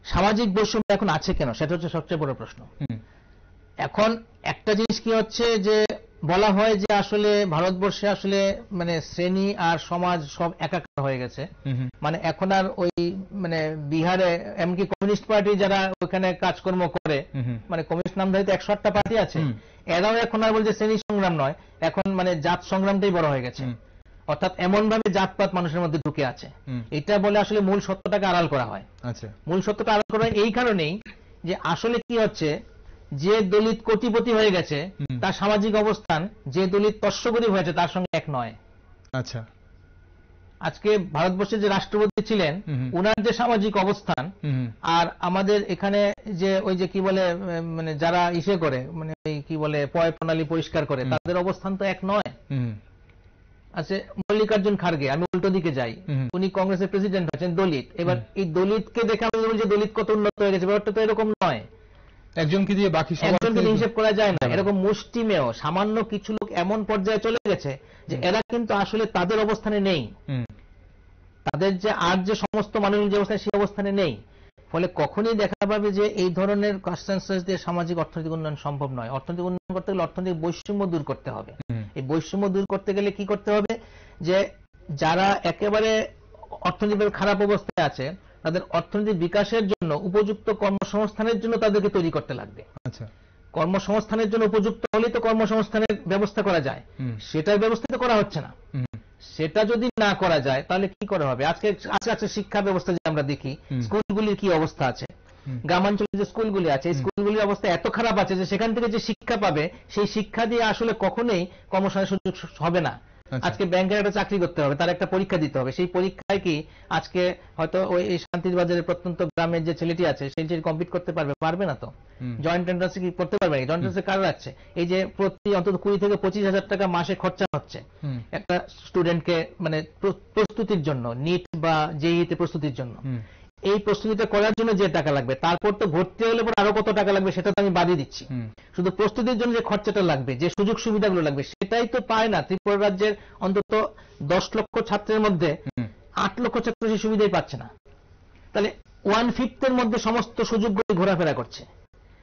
সামাজিক বৈষম্য এখন আছে কেন? সেটা হচ্ছে সবচেয়ে বড় প্রশ্ন। হুম। এখন একটা জিনিস কি হচ্ছে যে বলা হয় যে আসলে ভারতবর্ষে আসলে মানে শ্রেণি আর সমাজ সব একাকার হয়ে গেছে। মানে এখন আর ওই মানে বিহারে এমনকি কমিউনিস্ট পার্টি যারা ওখানে কাজকর্ম করে। মানে কমিউনিস্ট নামধারী তো একশো আটটা পার্টি আছে এরাও এখন আর বলছে শ্রেণি সংগ্রাম নয় এখন মানে জাত সংগ্রামটাই বড় হয়ে গেছে। অর্থাৎ এমন ভাবে জাতপাত মানুষের মধ্যে ঢুকে আছে। এটা বলে আসলে মূল সত্যটাকে আড়াল করা হয়। আচ্ছা। মূল সত্যটা আড়াল করা হয় এই কারণেই যে আসলে কি হচ্ছে যে দলিত কোটিপতি হয়ে গেছে তার সামাজিক অবস্থান যে দলিত তস্যগরিব হয়েছে তার সঙ্গে এক নয়। আচ্ছা। আজকে ভারতবর্ষের যে রাষ্ট্রপতি ছিলেন। উনার যে সামাজিক অবস্থান। আর আমাদের এখানে যে ওই যে কি বলে মানে যারা ইসে করে মানে কি বলে পয় প্রণালী পরিষ্কার করে তাদের অবস্থান তো এক নয়। আছে মল্লিকার্জুন খার্গে আমি উল্টো দিকে যাই। উনি কংগ্রেসের প্রেসিডেন্ট আছেন দলিত। এবার এই দলিতকে দেখে আমি বলছি যে দলিত কত উন্নত হয়ে গেছে ব্যাপারটা তো এরকম নয়। একজনকে দিয়ে বাকি সবার একজনকে থেকে- হিসেব করা যায় না। এরকম মুষ্টিমেয় সামান্য কিছু লোক এমন পর্যায়ে চলে গেছে যে এরা কিন্তু আসলে তাদের অবস্থানে নেই। তাদের যে আর যে সমস্ত মানুষ যে অবস্থায় সেই অবস্থানে নেই। ফলে কখনই দেখা পাবে যে এই ধরনের কনসেন্সাস দিয়ে সামাজিক অর্থনৈতিক উন্নয়ন সম্ভব নয়। অর্থনৈতিক উন্নয়ন করতে গেলে অর্থনৈতিক বৈষম্য দূর করতে হবে। এই বৈষম্য দূর করতে গেলে কি করতে হবে? যে যারা একেবারে অর্থনৈতিকভাবে খারাপ অবস্থায় আছে তাদের অর্থনৈতিক বিকাশের জন্য উপযুক্ত কর্মসংস্থানের জন্য তাদেরকে তৈরি করতে লাগবে। আচ্ছা। কর্মসংস্থানের জন্য উপযুক্ত হলেই তো কর্মসংস্থানের ব্যবস্থা করা যায়। সেটার ব্যবস্থা তো করা হচ্ছে না। সেটা যদি না করা যায় তাহলে কি করা হবে? আজকে আজকে আজকে শিক্ষা ব্যবস্থা যদি আমরা দেখি স্কুলগুলির কি অবস্থা আছে? গ্রামাঞ্চলে যে স্কুলগুলি আছে। স্কুলগুলির অবস্থা এত খারাপ আছে যে সেখান থেকে যে শিক্ষা পাবে সেই শিক্ষা দিয়ে আসলে কখনোই কর্মসংস্থানের সুযোগ হবে না। আজকে ব্যাংকের একটা চাকরি করতে হবে তার একটা পরীক্ষা দিতে হবে। সেই পরীক্ষায় কি আজকে হয়তো ওই এই শান্তির বাজারের প্রত্যন্ত গ্রামের যে ছেলেটি আছে সেই ছেলে কমপ্লিট করতে পারবে? পারবে না তো? জয়েন্ট এন্ট্রান্স কি করতে পারবে জয়েন্ট এন্ট্রান্সে কার আছে এই যে প্রতি অন্তত কুড়ি থেকে পঁচিশ হাজার টাকা মাসে খরচা হচ্ছে। একটা স্টুডেন্টকে মানে প্রস্তুতির জন্য নিট বা জেইতে প্রস্তুতির জন্য। এই প্রস্তুতিটা করার জন্য যে টাকা লাগবে তারপর তো ভর্তি হলে পর আরও কত টাকা লাগবে সেটা তো আমি বাদই দিচ্ছি। শুধু প্রস্তুতির জন্য যে খরচাটা লাগবে যে সুযোগ সুবিধাগুলো লাগবে সেটাই তো পায় না। ত্রিপুরা রাজ্যের অন্তত দশ লক্ষ ছাত্রের মধ্যে আট লক্ষ ছাত্র সেই সুবিধাই পাচ্ছে না। তাহলে ওয়ান ফিফথের মধ্যে সমস্ত সুযোগগুলি ঘোরাফেরা করছে।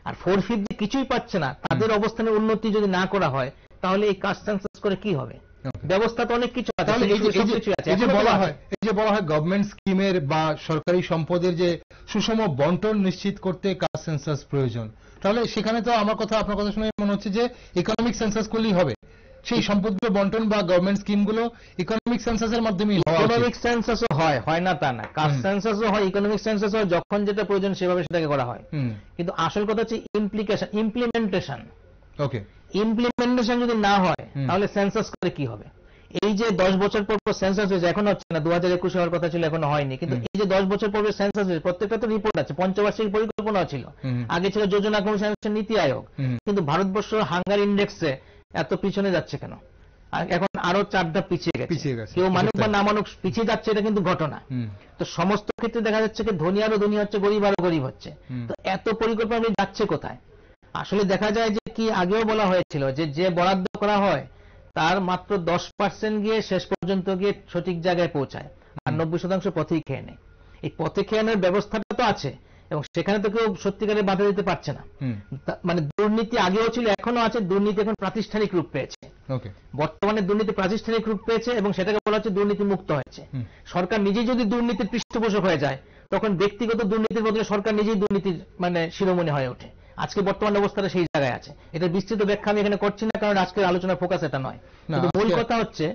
আর ফোর ফিফথ কিছুই পাচ্ছে না তাদের অবস্থানের উন্নতি যদি না করা হয় তাহলে এই কাজ করে কি হবে. ব্যবস্থা তো অনেক কিছু আছে এই যে- বলা হয় এই যে বলা হয় গভর্নমেন্ট স্কিমের বা সরকারি সম্পদের যে সুষম বন্টন নিশ্চিত করতে কাস্ট সেন্সাস প্রয়োজন? তাহলে সেখানে তো আমার কথা আপনার কথা শুনে মনে হচ্ছে যে ইকোনমিক সেন্সাস করলেই হবে। সেই সম্পদগুলো বন্টন বা গভর্নমেন্ট স্কিমগুলো ইকোনমিক সেন্সাসের মাধ্যমে। ইকোনমিক সেন্সাসও হয় হয় না তা না। কাস্ট। সেন্সাসও হয় ইকোনমিক সেন্সাসও হয় যখন যেটা প্রয়োজন সেভাবে সেটাকে করা হয়। কিন্তু আসল কথা হচ্ছে ইমপ্লিকেশন ইমপ্লিমেন্টেশন ওকে ইমপ্লিমেন্টেশন যদি না হয় তাহলে সেন্সাস করে কি হবে? এই যে দশ বছর পর পর সেন্সাস হয়েছে এখন হচ্ছে না দু হাজার একুশে হওয়ার কথা ছিল এখনও হয়নি। কিন্তু এই যে দশ বছর পরে সেন্সাস হয়েছে প্রত্যেকটা তো রিপোর্ট আছে পঞ্চবার্ষিক পরিকল্পনা ছিল। আগে ছিল যোজনা কমিশন নীতি আয়োগ। কিন্তু ভারতবর্ষ হাঙ্গার ইন্ডেক্সে এত পিছনে যাচ্ছে কেন? এখন আরও চার ধাপ পিছিয়ে গেছে কেউ মানুষ বা না মানুষ পিছিয়ে যাচ্ছে এটা কিন্তু ঘটনা। তো সমস্ত ক্ষেত্রে দেখা যাচ্ছে কি ধনী আরও ধনী হচ্ছে গরিব আরও গরিব হচ্ছে। তো এত পরিকল্পনা যাচ্ছে কোথায়? আসলে দেখা যায় যে কি আগেও বলা হয়েছিল যে যে বরাদ্দ করা হয় তার মাত্র দশ পার্সেন্ট গিয়ে শেষ পর্যন্ত গিয়ে সঠিক জায়গায় পৌঁছায় আর নব্বই শতাংশ পথেই খেয়ে নেয়। এই পথে খেয়ে নেওয়ার ব্যবস্থাটা তো আছে এবং সেখানে তো কেউ সত্যিকারে বাধা দিতে পারছে না। মানে দুর্নীতি আগেও ছিল এখনও আছে দুর্নীতি এখন প্রাতিষ্ঠানিক রূপ পেয়েছে। বর্তমানে দুর্নীতি প্রাতিষ্ঠানিক রূপ পেয়েছে এবং সেটাকে বলা হচ্ছে দুর্নীতি মুক্ত হয়েছে সরকার নিজেই যদি দুর্নীতির পৃষ্ঠপোষক হয়ে যায় তখন ব্যক্তিগত দুর্নীতির বদলে সরকার নিজেই দুর্নীতির মানে শিরোমণি হয়ে ওঠে। আজকে বর্তমান অবস্থাটা সেই জায়গায় আছে। এটা বিস্তৃত ব্যাখ্যা আমি এখানে করছি না কারণ আজকের আলোচনার ফোকাস এটা নয়। কিন্তু মূল কথা হচ্ছে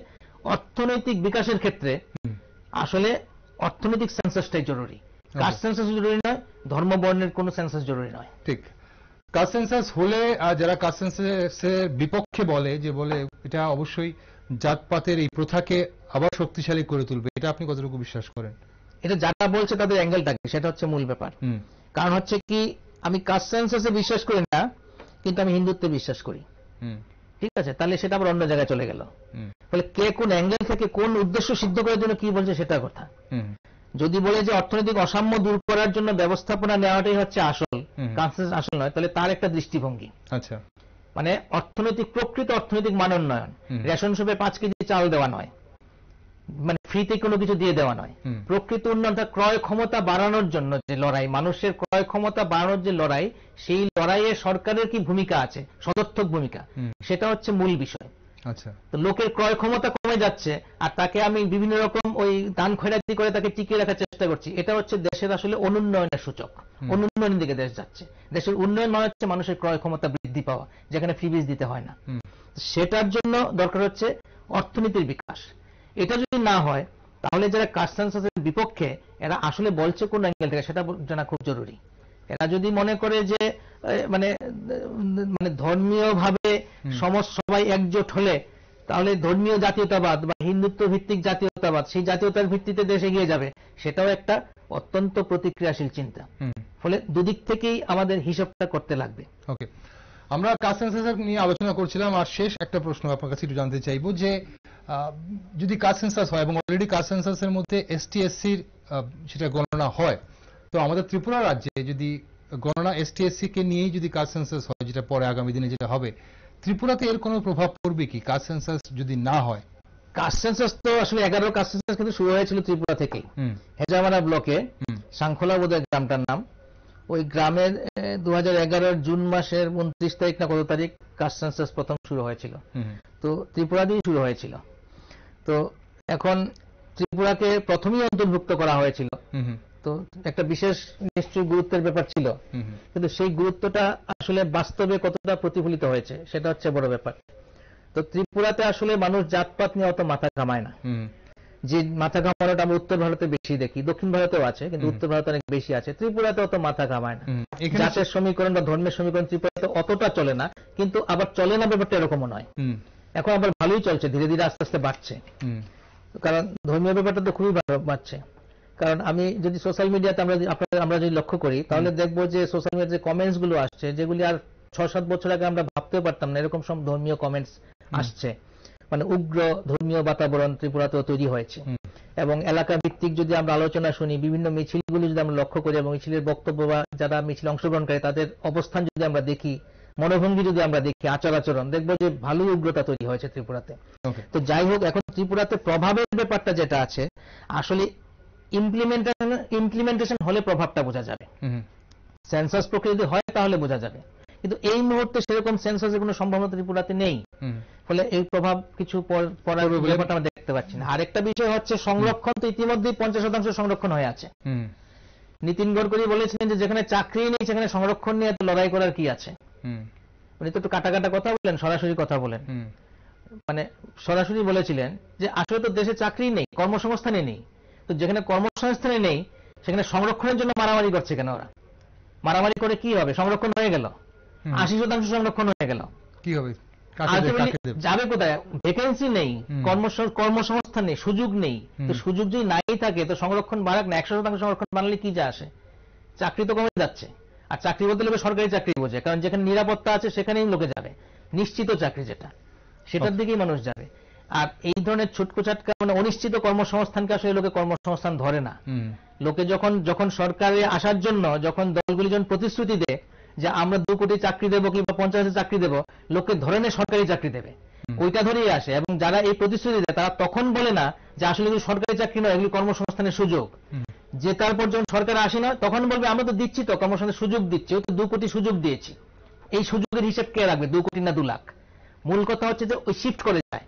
অর্থনৈতিক বিকাশের ক্ষেত্রে আসলে অর্থনৈতিক সেন্সাসটাই জরুরি। কাস্ট সেন্সাস জরুরি নয় ধর্ম বর্ণের কোনো সেন্সাস জরুরি নয়। ঠিক। কাস্ট সেন্সাস হলে যারা কাস্ট সেন্সাসের বিপক্ষে বলে যে বলে এটা অবশ্যই জাতপাতের এই প্রথাকে আবার শক্তিশালী করে তুলবে এটা আপনি কতটুকু বিশ্বাস করেন? এটা যারা বলছে তাদের অ্যাঙ্গেলটাকে সেটা হচ্ছে মূল ব্যাপার। কারণ হচ্ছে কি আমি কাস্ট সেন্সাসে বিশ্বাস করি না কিন্তু আমি হিন্দুত্বে বিশ্বাস করি। ঠিক আছে? তাহলে সেটা আবার অন্য জায়গায় চলে গেল। ফলে কে কোন অ্যাঙ্গেল থেকে কোন উদ্দেশ্য সিদ্ধ করার জন্য কি বলছে সেটা কথা। হুম। যদি বলে যে অর্থনৈতিক অসাম্য দূর করার জন্য ব্যবস্থাপনা নেওয়াটাই হচ্ছে আসল। কনসেন্সাস আসল নয় তাহলে তার একটা দৃষ্টিভঙ্গি। আচ্ছা। মানে অর্থনৈতিক প্রকৃত অর্থনৈতিক মানোন্নয়ন। রেশন শপে পাঁচ কেজি চাল দেওয়া নয়। মানে ফ্রিতে কোনো কিছু দিয়ে দেওয়া নয়। প্রকৃত উন্নয়নটা ক্রয় ক্ষমতা বাড়ানোর জন্য যে লড়াই মানুষের ক্রয় ক্ষমতা বাড়ানোর যে লড়াই সেই লড়াইয়ে সরকারের কি ভূমিকা আছে? সদর্থক ভূমিকা। সেটা হচ্ছে মূল বিষয়। আচ্ছা। তো লোকের ক্রয় ক্ষমতা কমে যাচ্ছে আর তাকে আমি বিভিন্ন রকম ওই দান খয়রাতি করে তাকে টিকিয়ে রাখার চেষ্টা করছি। এটা হচ্ছে দেশের আসলে অনুন্নয়নের সূচক। অনুন্নয়নের দিকে দেশ যাচ্ছে। দেশের উন্নয়ন মানে হচ্ছে মানুষের ক্রয় ক্ষমতা বৃদ্ধি পাওয়া যেখানে ফ্রিবিজ দিতে হয় না। সেটার জন্য দরকার হচ্ছে অর্থনীতির বিকাশ। এটা যদি না হয় তাহলে যারা কাস্ট বিপক্ষে এরা আসলে বলছে কোন অ্যাঙ্গেল থেকে সেটা জানা খুব জরুরি। এরা যদি মনে করে যে মানে মানে ধর্মীয় ভাবে সমস্ত সবাই একজোট হলে তাহলে ধর্মীয় জাতীয়তাবাদ বা হিন্দুত্ব ভিত্তিক জাতীয়তাবাদ সেই জাতীয়তার ভিত্তিতে দেশ এগিয়ে যাবে সেটাও একটা অত্যন্ত প্রতিক্রিয়াশীল চিন্তা। ফলে দুদিক থেকেই আমাদের হিসাবটা করতে লাগবে। ওকে আমরা কাস্ট সেন্সাস নিয়ে আলোচনা করছিলাম আর শেষ একটা প্রশ্ন আপনার কাছে একটু জানতে চাইব যে যদি কাস্ট সেন্সাস হয় এবং অলরেডি কাস্ট সেন্সাসের মধ্যে এসটি এসসির সেটা গণনা হয় তো আমাদের ত্রিপুরা রাজ্যে যদি গণনা এসটি এসসি কে নিয়েই যদি কাস্ট সেন্সাস হয় যেটা পরে আগামী দিনে যেটা হবে ত্রিপুরাতে এর কোনো প্রভাব পড়বে কি কাস্ট সেন্সাস যদি না হয়? কাস্ট সেন্সাস তো আসলে এগারো কাস্ট সেন্সাস কিন্তু শুরু হয়েছিল ত্রিপুরা থেকেই। হুম। হেজামারা ব্লকে সাংখলা বোধহয় গ্রামটার নাম। ওই গ্রামের দু হাজার জুন মাসের উনত্রিশ তারিখ না কত তারিখ কাস্ট সেন্সাস প্রথম শুরু হয়েছিল। তো ত্রিপুরা দিয়েই শুরু হয়েছিল। তো এখন ত্রিপুরাকে প্রথমেই অন্তর্ভুক্ত করা হয়েছিল। তো একটা বিশেষ নিশ্চয়ই গুরুত্বের ব্যাপার ছিল। কিন্তু সেই গুরুত্বটা আসলে বাস্তবে কতটা প্রতিফলিত হয়েছে সেটা হচ্ছে বড় ব্যাপার। তো ত্রিপুরাতে আসলে মানুষ জাতপাত নিয়ে অত মাথা কামায় না। যে মাথা ঘামানোটা আমরা উত্তর ভারতে বেশি দেখি দক্ষিণ ভারতেও আছে কিন্তু উত্তর ভারতে অনেক বেশি আছে। ত্রিপুরাতে অত মাথা ঘামায় না। জাতের সমীকরণ বা ধর্মের সমীকরণ ত্রিপুরাতে অতটা চলে না কিন্তু আবার চলে না ব্যাপারটা এরকমও নয়। এখন আবার ভালোই চলছে ধীরে ধীরে আস্তে আস্তে বাড়ছে। কারণ ধর্মীয় ব্যাপারটা তো খুবই ভালো বাড়ছে। কারণ আমি যদি সোশ্যাল মিডিয়াতে আমরা আপনারা আমরা যদি লক্ষ্য করি তাহলে দেখব যে সোশ্যাল মিডিয়াতে যে কমেন্টসগুলো আসছে যেগুলি আর ছ সাত বছর আগে আমরা ভাবতেও পারতাম না এরকম সব ধর্মীয় কমেন্টস আসছে। মানে উগ্র ধর্মীয় বাতাবরণ ত্রিপুরাতেও তৈরি হয়েছে। এবং এলাকা ভিত্তিক যদি আমরা আলোচনা শুনি বিভিন্ন মিছিলগুলো যদি আমরা লক্ষ্য করি এবং মিছিলের বক্তব্য বা যারা মিছিল অংশগ্রহণকারী তাদের অবস্থান যদি আমরা দেখি মনোভঙ্গি যদি আমরা দেখি আচার আচরণ দেখব যে ভালোই উগ্রতা তৈরি হয়েছে ত্রিপুরাতে। তো যাই হোক এখন ত্রিপুরাতে প্রভাবের ব্যাপারটা যেটা আছে আসলে ইমপ্লিমেন্টেশন ইমপ্লিমেন্টেশন হলে প্রভাবটা বোঝা যাবে। সেন্সাস প্রক্রিয়া যদি হয় তাহলে বোঝা যাবে। কিন্তু এই মুহূর্তে সেরকম সেন্সাসের কোনো সম্ভাবনা ত্রিপুরাতে নেই। ফলে এই প্রভাব কিছু পড়ার ব্যাপারটা আমরা দেখতে পাচ্ছি না। আরেকটা বিষয় হচ্ছে সংরক্ষণ তো ইতিমধ্যেই পঞ্চাশ শতাংশ সংরক্ষণ হয়ে আছে। নীতিন গডকরি বলেছিলেন যে যেখানে চাকরি নেই সেখানে সংরক্ষণ নিয়ে এত লড়াই করার কি আছে? উনি তো একটু কাটা কাটা কথা বলেন সরাসরি কথা বলেন। মানে সরাসরি বলেছিলেন যে আসলে তো দেশে চাকরি নেই কর্মসংস্থানে নেই। তো যেখানে কর্মসংস্থানে নেই সেখানে সংরক্ষণের জন্য মারামারি করছে কেন ওরা? মারামারি করে কি হবে? সংরক্ষণ হয়ে গেল। আশি শতাংশ সংরক্ষণ হয়ে গেল। কি হবে? যাবে কোথায়? ভ্যাকেন্সি নেই কর্মসংস্থান নেই সুযোগ নেই। তো সুযোগ যদি নাই থাকে তো সংরক্ষণ বাড়াক না একশো শতাংশ সংরক্ষণ বাড়ালে কি যা আসে? চাকরি তো কমে যাচ্ছে। আর চাকরি বলতে লোকে সরকারি চাকরি বোঝে কারণ যেখানে নিরাপত্তা আছে সেখানেই লোকে যাবে। নিশ্চিত চাকরি যেটা সেটার দিকেই মানুষ যাবে। আর এই ধরনের ছুটকো চাটকা মানে অনিশ্চিত কর্মসংস্থানকে আসলে লোকে কর্মসংস্থান ধরে না। লোকে যখন যখন সরকারে আসার জন্য যখন দলগুলি যখন প্রতিশ্রুতি দেয় যে আমরা দু কোটি চাকরি দেবো কিংবা পঞ্চাশ হাজার চাকরি দেবো লোকে ধরে নেয় সরকারি চাকরি দেবে। ওইটা ধরেই আসে এবং যারা এই প্রতিশ্রুতি দেয় তারা তখন বলে না যে আসলে এগুলি সরকারি চাকরি নয় এগুলি কর্মসংস্থানের সুযোগ। যে তারপর যখন সরকার আসে না তখন বলবে আমরা তো দিচ্ছি তো কর্মসংস্থানের সুযোগ দিচ্ছি ওই তো দু কোটি সুযোগ দিয়েছি। এই সুযোগের হিসেব কে রাখবে? দু কোটি না দু লাখ? মূল কথা হচ্ছে যে ওই শিফট করে যায়।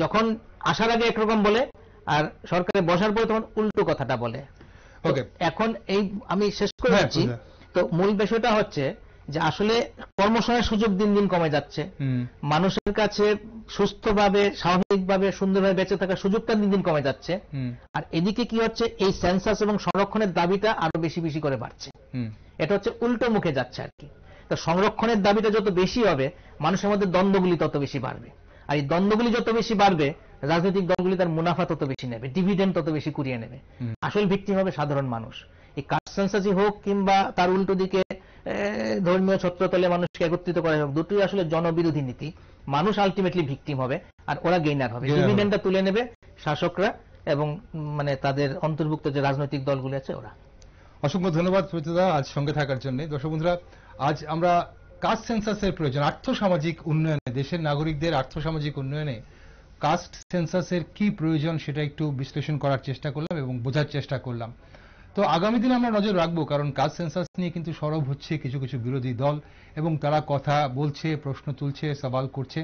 যখন আসার আগে একরকম বলে আর সরকারে বসার পরে তখন উল্টো কথাটা বলে। ওকে এখন এই আমি শেষ করে হ্যাঁ, দিচ্ছি। বুঝা। তো মূল বিষয়টা হচ্ছে যে আসলে কর্মসংস্থানের সুযোগ দিন দিন কমে যাচ্ছে। মানুষের কাছে সুস্থভাবে স্বাভাবিকভাবে সুন্দরভাবে বেঁচে থাকার সুযোগটা দিন দিন কমে যাচ্ছে। আর এদিকে কি হচ্ছে? এই সেন্সাস এবং সংরক্ষণের দাবিটা আরও বেশি বেশি করে বাড়ছে। এটা হচ্ছে উল্টো মুখে যাচ্ছে আর কি। তো সংরক্ষণের দাবিটা যত বেশি হবে মানুষের মধ্যে দ্বন্দ্বগুলি তত বেশি বাড়বে। আর এই দ্বন্দ্বগুলি যত বেশি বাড়বে রাজনৈতিক দলগুলি তার মুনাফা তত বেশি নেবে ডিভিডেন্ড তত বেশি কুড়িয়ে নেবে। আসল ভিত্তি হবে সাধারণ মানুষ। এই কাস্ট সেন্সাসই হোক কিংবা তার উল্টো দিকে ধর্মীয় ছত্রতলে মানুষকে একত্রিত করা হোক দুটোই আসলে জনবিরোধী নীতি। মানুষ আলটিমেটলি ভিকটিম হবে আর ওরা গেইনার হবে। ডিভিডেন্ডটা তুলে নেবে শাসকরা এবং মানে তাদের অন্তর্ভুক্ত যে রাজনৈতিক দলগুলি আছে ওরা। অসংখ্য ধন্যবাদ প্রতিদা আজ সঙ্গে থাকার জন্য। দর্শক বন্ধুরা আজ আমরা কাস্ট সেন্সাসের প্রয়োজন। আর্থসামাজিক উন্নয়নে দেশের নাগরিকদের আর্থসামাজিক উন্নয়নে কাস্ট সেন্সাসের কি প্রয়োজন সেটা একটু বিশ্লেষণ করার চেষ্টা করলাম এবং বোঝার চেষ্টা করলাম। তো আগামী দিনে আমরা নজর রাখব, কারণ কাজ সেন্সাস নিয়ে কিন্তু সরব হচ্ছে কিছু কিছু বিরোধী দল, এবং তারা কথা বলছে, প্রশ্ন তুলছে, সওয়াল করছে।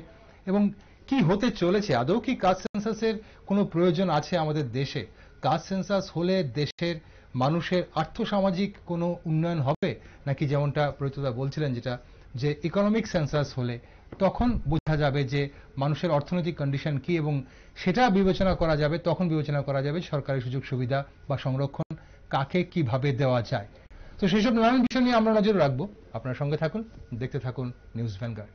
এবং কি হতে চলেছে? আদৌ কি কাস্ট সেন্সাসের কোনো প্রয়োজন আছে আমাদের দেশে? কাস্ট সেন্সাস হলে দেশের মানুষের আর্থসামাজিক কোনো উন্নয়ন হবে? নাকি যেমনটা প্রত্যতা বলছিলেন যেটা, যে ইকোনমিক সেন্সাস হলে তখন বোঝা যাবে যে মানুষের অর্থনৈতিক কন্ডিশন কি এবং সেটা বিবেচনা করা যাবে, তখন বিবেচনা করা যাবে সরকারি সুযোগ সুবিধা বা সংরক্ষণ। কাকে কীভাবে দেওয়া যায়। তো সেসব নানান বিষয় নিয়ে আমরা নজর রাখব। আপনার সঙ্গে থাকুন, দেখতে থাকুন নিউজ ভ্যানগার্ড।